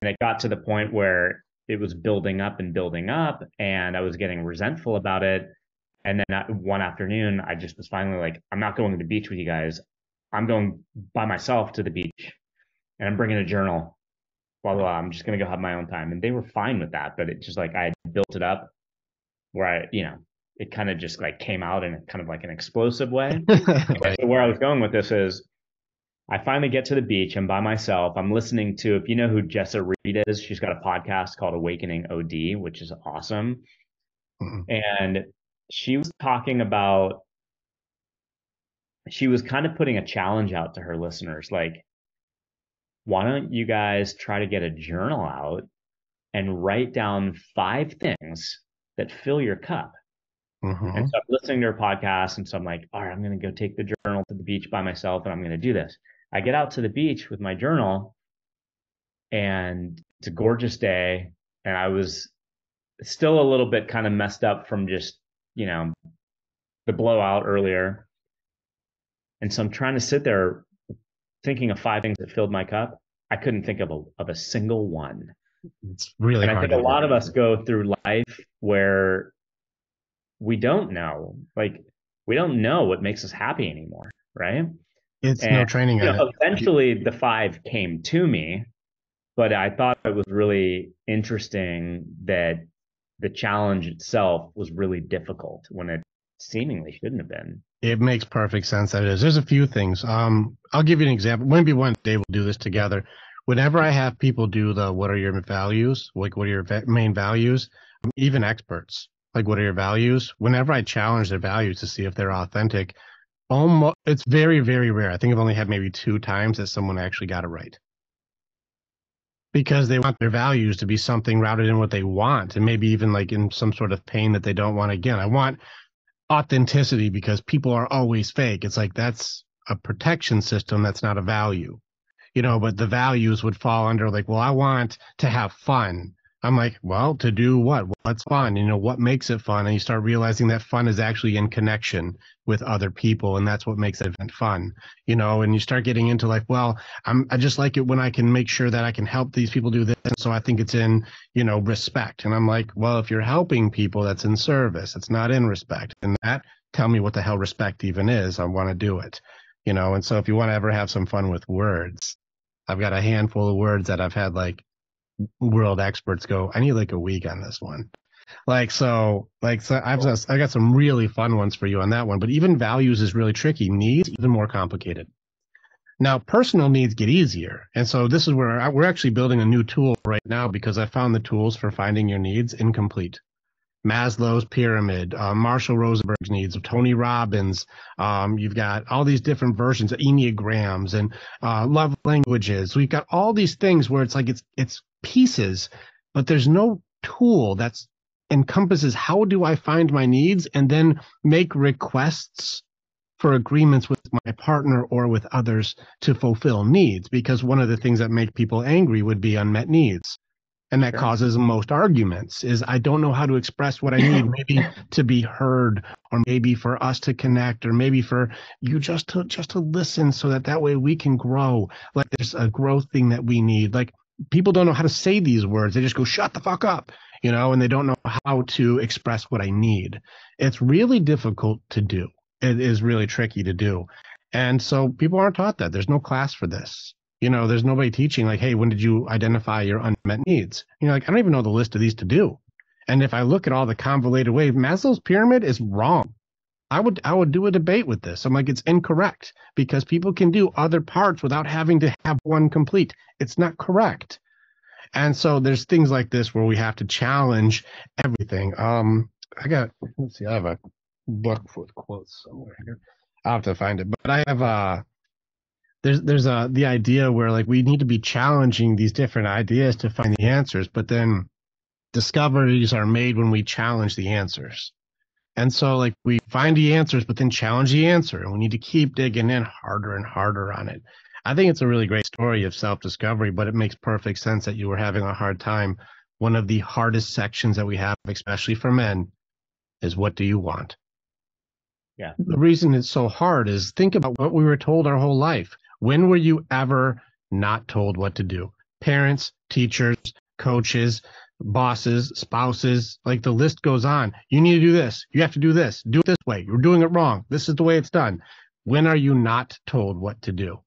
and it got to the point where it was building up and building up, and I was getting resentful about it. And then uh, one afternoon, I just was finally like, I'm not going to the beach with you guys. I'm going by myself to the beach and I'm bringing a journal. Blah, blah, blah. I'm just going to go have my own time. And they were fine with that. But it just like I built it up where I, you know, it kind of just like came out in kind of like an explosive way. (laughs) right. So where I was going with this is I finally get to the beach. I'm by myself. I'm listening to, if you know who Jessa Reed is, she's got a podcast called Awakening OD, which is awesome. Mm-hmm. And she was talking about she was kind of putting a challenge out to her listeners like why don't you guys try to get a journal out and write down five things that fill your cup mm-hmm. and so i'm listening to her podcast and so i'm like all right i'm going to go take the journal to the beach by myself and i'm going to do this i get out to the beach with my journal and it's a gorgeous day and i was still a little bit kind of messed up from just you know, the blowout earlier. And so I'm trying to sit there thinking of five things that filled my cup. I couldn't think of a of a single one. It's really and I think a lot of us go through life where we don't know, like we don't know what makes us happy anymore, right? It's and, no training. You know, eventually, the five came to me, but I thought it was really interesting that the challenge itself was really difficult when it seemingly shouldn't have been. It makes perfect sense that it is. There's a few things. Um, I'll give you an example. Maybe one day we'll do this together. Whenever I have people do the what are your values, like what are your main values, even experts, like what are your values, whenever I challenge their values to see if they're authentic, almost it's very, very rare. I think I've only had maybe two times that someone actually got it right. Because they want their values to be something routed in what they want and maybe even like in some sort of pain that they don't want again. I want authenticity because people are always fake. It's like that's a protection system that's not a value you know but the values would fall under like well i want to have fun I'm like, well, to do what? What's fun? You know, what makes it fun? And you start realizing that fun is actually in connection with other people, and that's what makes the event fun. You know, and you start getting into like, well, I'm I just like it when I can make sure that I can help these people do this. And so I think it's in, you know, respect. And I'm like, well, if you're helping people, that's in service. It's not in respect. And that tell me what the hell respect even is. I want to do it. You know, and so if you want to ever have some fun with words, I've got a handful of words that I've had like world experts go, I need like a week on this one. Like so, like so, I've got, I got some really fun ones for you on that one. But even values is really tricky. Needs even more complicated. Now, personal needs get easier, and so this is where I, we're actually building a new tool right now because I found the tools for finding your needs incomplete. Maslow's pyramid, uh, Marshall Rosenberg's needs, Tony Robbins. Um, you've got all these different versions of enneagrams and uh, love languages. We've got all these things where it's like it's it's pieces, but there's no tool that's encompasses how do I find my needs and then make requests for agreements with my partner or with others to fulfill needs because one of the things that make people angry would be unmet needs and that sure. causes most arguments is i don't know how to express what i need. (laughs) Maybe to be heard or maybe for us to connect or maybe for you just to just to listen so that that way we can grow. Like there's a growth thing that we need. Like people don't know how to say these words. They just go shut the fuck up you know and they don't know how to express what i need. It's really difficult to do. It is really tricky to do. And so people aren't taught that. There's no class for this you know, there's nobody teaching like, hey, when did you identify your unmet needs? You know, like I don't even know the list of these to do. And if I look at all the convoluted ways, Maslow's pyramid is wrong. I would I would do a debate with this. I'm like, it's incorrect because people can do other parts without having to have one complete. It's not correct. And so there's things like this where we have to challenge everything. Um, I got let's see, I have a book with quotes somewhere here. I'll have to find it. But I have uh there's there's a the idea where like we need to be challenging these different ideas to find the answers, but then discoveries are made when we challenge the answers. And so like we find the answers, but then challenge the answer, and we need to keep digging in harder and harder on it. I think it's a really great story of self-discovery, but it makes perfect sense that you were having a hard time. One of the hardest sections that we have, especially for men, is what do you want? Yeah. The reason it's so hard is think about what we were told our whole life. When were you ever not told what to do? Parents, teachers, coaches, bosses, spouses, like the list goes on. You need to do this. You have to do this. Do it this way. You're doing it wrong. This is the way it's done. When are you not told what to do?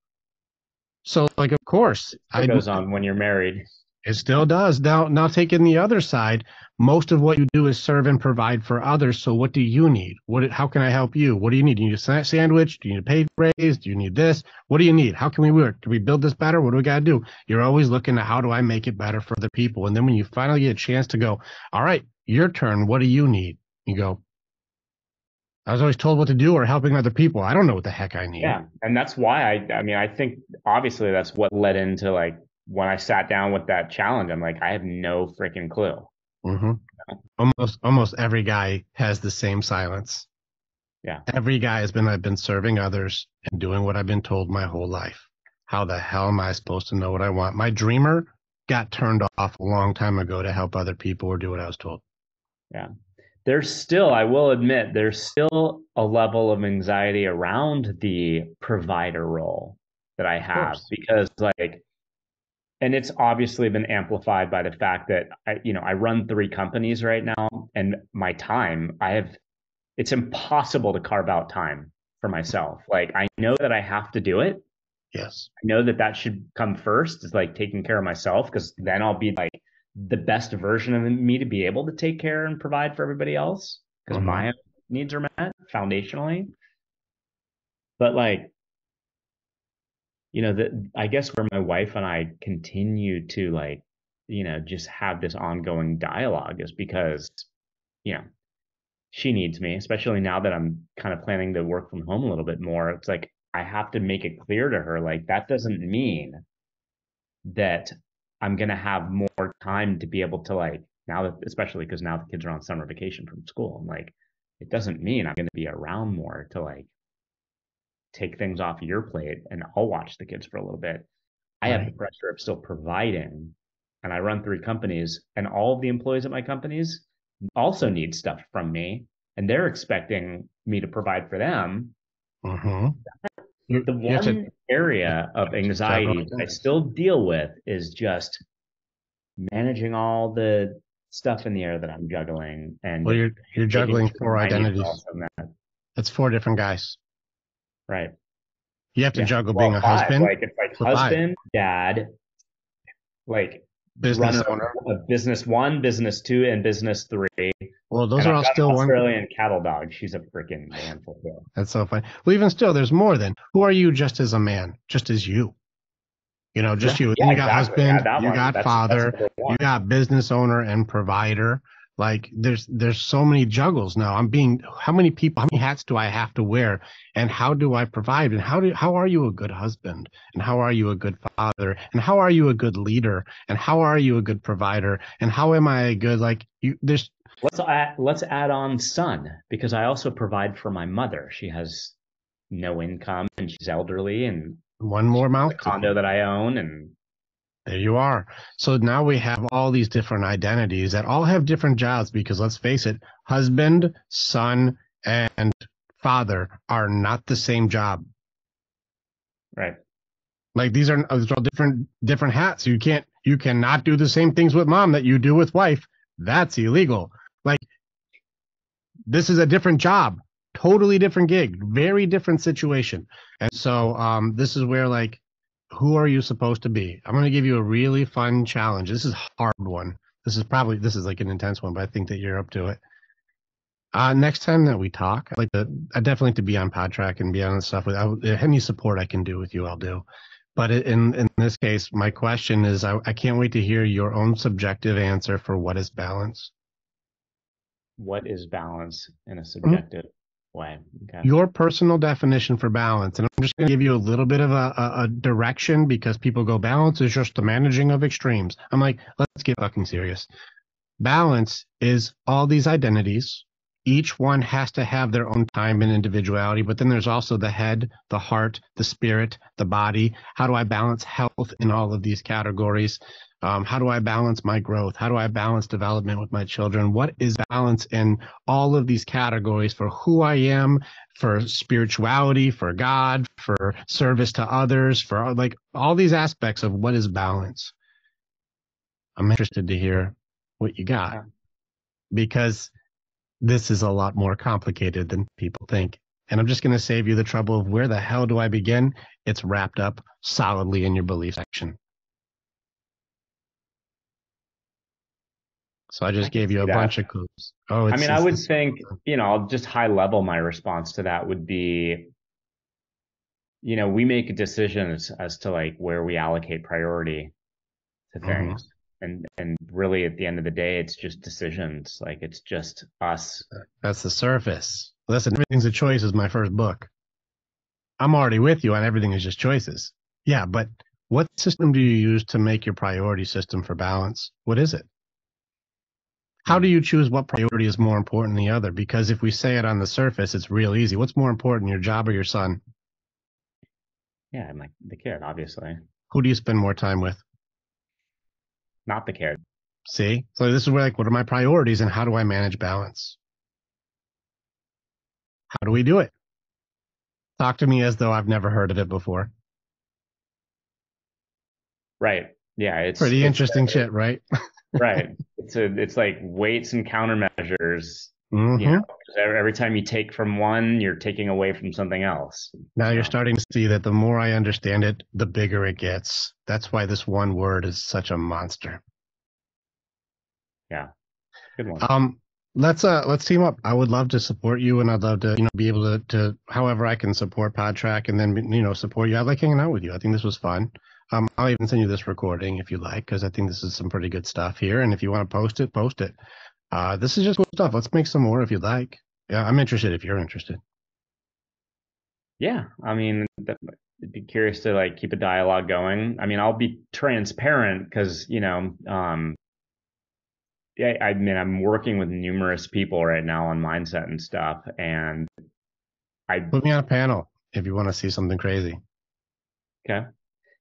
So, like, of course, it I, goes on when you're married. It still does. Now, now taking the other side, most of what you do is serve and provide for others. So, what do you need? What? How can I help you? What do you need? Do you need a sandwich? Do you need a pay raise? Do you need this? What do you need? How can we work? Can we build this better? What do we got to do? You're always looking at how do I make it better for the people. And then when you finally get a chance to go, all right, your turn. What do you need? You go. I was always told what to do or helping other people. I don't know what the heck I need. Yeah, and that's why I. I mean, I think obviously that's what led into like when I sat down with that challenge, I'm like, I have no freaking clue. Mm-hmm. Almost, almost every guy has the same silence. Yeah. Every guy has been, I've been serving others and doing what I've been told my whole life. How the hell am I supposed to know what I want? My dreamer got turned off a long time ago to help other people or do what I was told. Yeah. There's still, I will admit, there's still a level of anxiety around the provider role that I have because, like, and it's obviously been amplified by the fact that I, you know, I run three companies right now, and my time, I have, it's impossible to carve out time for myself. Like I know that I have to do it. Yes. I know that that should come first. Is like taking care of myself because then I'll be like the best version of me to be able to take care and provide for everybody else because mm-hmm. my needs are met foundationally. But like you know that i guess where my wife and i continue to like you know just have this ongoing dialogue is because you know she needs me especially now that i'm kind of planning to work from home a little bit more. It's like i have to make it clear to her like that doesn't mean that i'm going to have more time to be able to like now that especially because now the kids are on summer vacation from school i'm like it doesn't mean i'm going to be around more to like take things off your plate and I'll watch the kids for a little bit. I right. have the pressure of still providing and I run three companies and all of the employees at my companies also need stuff from me and they're expecting me to provide for them. Mm-hmm. The one area of anxiety I still deal with is just managing all the stuff in the air that I'm juggling and well you're you're juggling four identities. That's four different guys. Right. You have to Yeah. juggle Well, being a five. husband, Like it's like So five. husband, dad, like business runner owner. of business one, business two, and business three. Well, those And are I've all still one. Australian cattle dog. She's a freaking (sighs) handful too. That's so funny. Well, even still, there's more than who are you just as a man, just as you. You know, just you. Yeah, you got exactly. Yeah, husband, you one. got That's- father, that's you got business owner and provider. Like there's there's so many juggles now. I'm being how many people, how many hats do I have to wear, and how do I provide? And how do how are you a good husband? And how are you a good father? And how are you a good leader? And how are you a good provider? And how am I a good like you? There's Let's add, let's add on son because I also provide for my mother. She has no income and she's elderly and one more mouth. condo that I own and There you are. So now we have all these different identities that all have different jobs because let's face it, husband, son, and father are not the same job. right. Like these are these are all different different hats. You can't you cannot do the same things with mom that you do with wife. That's illegal. Like this is a different job, totally different gig, very different situation. And so um this is where like who are you supposed to be? I'm going to give you a really fun challenge. This is hard one. This is probably this is like an intense one, but I think that you're up to it. Uh, next time that we talk, I'd like to, I definitely like to be on PodTask and be on the stuff with I, any support I can do with you, I'll do. But in in this case, my question is, I, I can't wait to hear your own subjective answer for what is balance. What is balance Mm-hmm. in a subjective way? Okay. Your personal definition for balance, and I'm just going to give you a little bit of a, a, a direction because people go, balance is just the managing of extremes. I'm like, let's get fucking serious. Balance is all these identities. Each one has to have their own time and individuality, but then there's also the head, the heart, the spirit, the body. How do I balance health in all of these categories? Um, how do I balance my growth? How do I balance development with my children? What is balance in all of these categories for who I am, for spirituality, for God, for service to others, for like all these aspects of what is balance? I'm interested to hear what you got because this is a lot more complicated than people think. And I'm just going to save you the trouble of where the hell do I begin? It's wrapped up solidly in your belief section. So I just I gave you a that. bunch of clues. Oh, I mean, I would think, (laughs) you know, just high level, my response to that would be, you know, we make decisions as to like where we allocate priority to Mhm. things. And and really at the end of the day, it's just decisions. Like it's just us. That's the surface. Listen, everything's a choice is my first book. I'm already with you on everything is just choices. Yeah, but what system do you use to make your priority system for balance? What is it? How do you choose what priority is more important than the other? Because if we say it on the surface, it's real easy. What's more important, your job or your son? Yeah, and like the kid, obviously. Who do you spend more time with? Not the kid. See? So this is where like, what are my priorities and how do I manage balance? How do we do it? Talk to me as though I've never heard of it before. Right. Yeah, it's Pretty it's- interesting shit, right? (laughs) right. It's a it's like weights and countermeasures. Mhm. You know, every, time you take from one, you're taking away from something else. Now you're starting to see that the more I understand it, the bigger it gets. That's why this one word is such a monster. Yeah. Good one. Um, let's uh let's team up. I would love to support you, and I'd love to you know be able to to however I can support PodTask, and then you know support you. I like hanging out with you. I think this was fun. Um, I'll even send you this recording if you like, because I think this is some pretty good stuff here. And if you want to post it, post it. Uh, this is just cool stuff. Let's make some more if you'd like. Yeah, I'm interested if you're interested. Yeah, I mean, I'd be curious to like keep a dialogue going. I mean, I'll be transparent because you know, um, yeah, I mean, I'm working with numerous people right now on mindset and stuff, and I Put me on a panel if you want to see something crazy. Okay.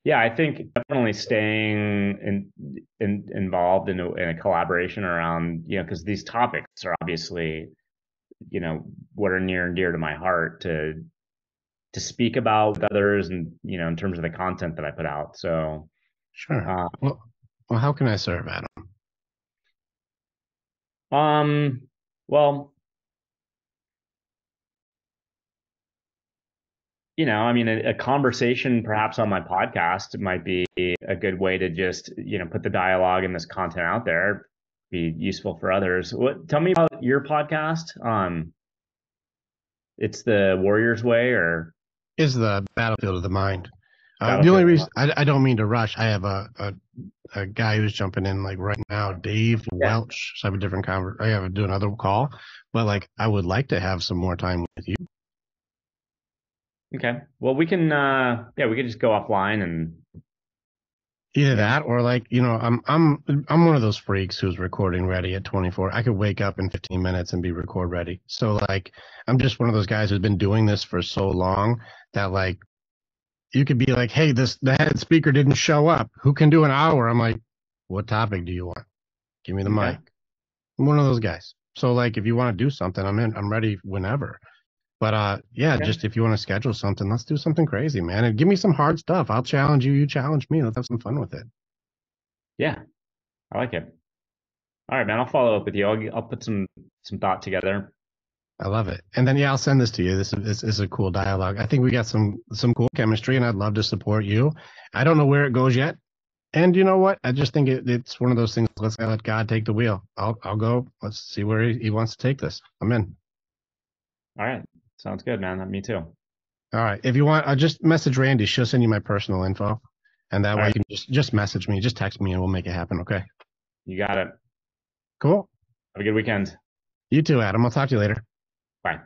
Yeah, I think definitely staying in, in involved in a, in a collaboration around, you know, because these topics are obviously, you know, what are near and dear to my heart to to speak about with others and, you know, in terms of the content that I put out. So, Sure. uh, Well, well, how can I serve, Adam? um, well, you know, I mean, a, a, conversation perhaps on my podcast might be a good way to just, you know, put the dialogue and this content out there, be useful for others. What? Tell me about your podcast. Um, it's the Warriors Way, or is the Battlefield of the Mind. Uh, the only reason I, I, don't mean to rush. I have a, a, a guy who's jumping in like right now, Dave yeah. Welch. So I have a different conver- I have to do another call, but like I would like to have some more time with you. Okay. Well, we can. uh Yeah, we could just go offline and either that or like you know i'm i'm i'm one of those freaks who's recording ready at 24 i could wake up in 15 minutes and be record ready so like i'm just one of those guys who's been doing this for so long that like you could be like, hey, this the head speaker didn't show up. Who can do an hour? I'm like, what topic do you want? Give me the okay. mic. I'm one of those guys. So like, if you want to do something, I'm in. I'm ready whenever. But uh, yeah, okay. just if you want to schedule something, let's do something crazy, man, and give me some hard stuff. I'll challenge you. You challenge me. Let's have some fun with it. Yeah, I like it. All right, man. I'll follow up with you. I'll I'll put some some thought together. I love it. And then yeah, I'll send this to you. This is, this is a cool dialogue. I think we got some some cool chemistry, and I'd love to support you. I don't know where it goes yet, and you know what? I just think it, it's one of those things. Let's let God take the wheel. I'll I'll go. Let's see where he, he wants to take this. I'm in. All right, sounds good, man. Me too. All right. If you want, I'll just message Randy. She'll send you my personal info, and that All way right. you can just just message me, just text me, and we'll make it happen. Okay. You got it. Cool. Have a good weekend. You too, Adam. I'll talk to you later. Bye.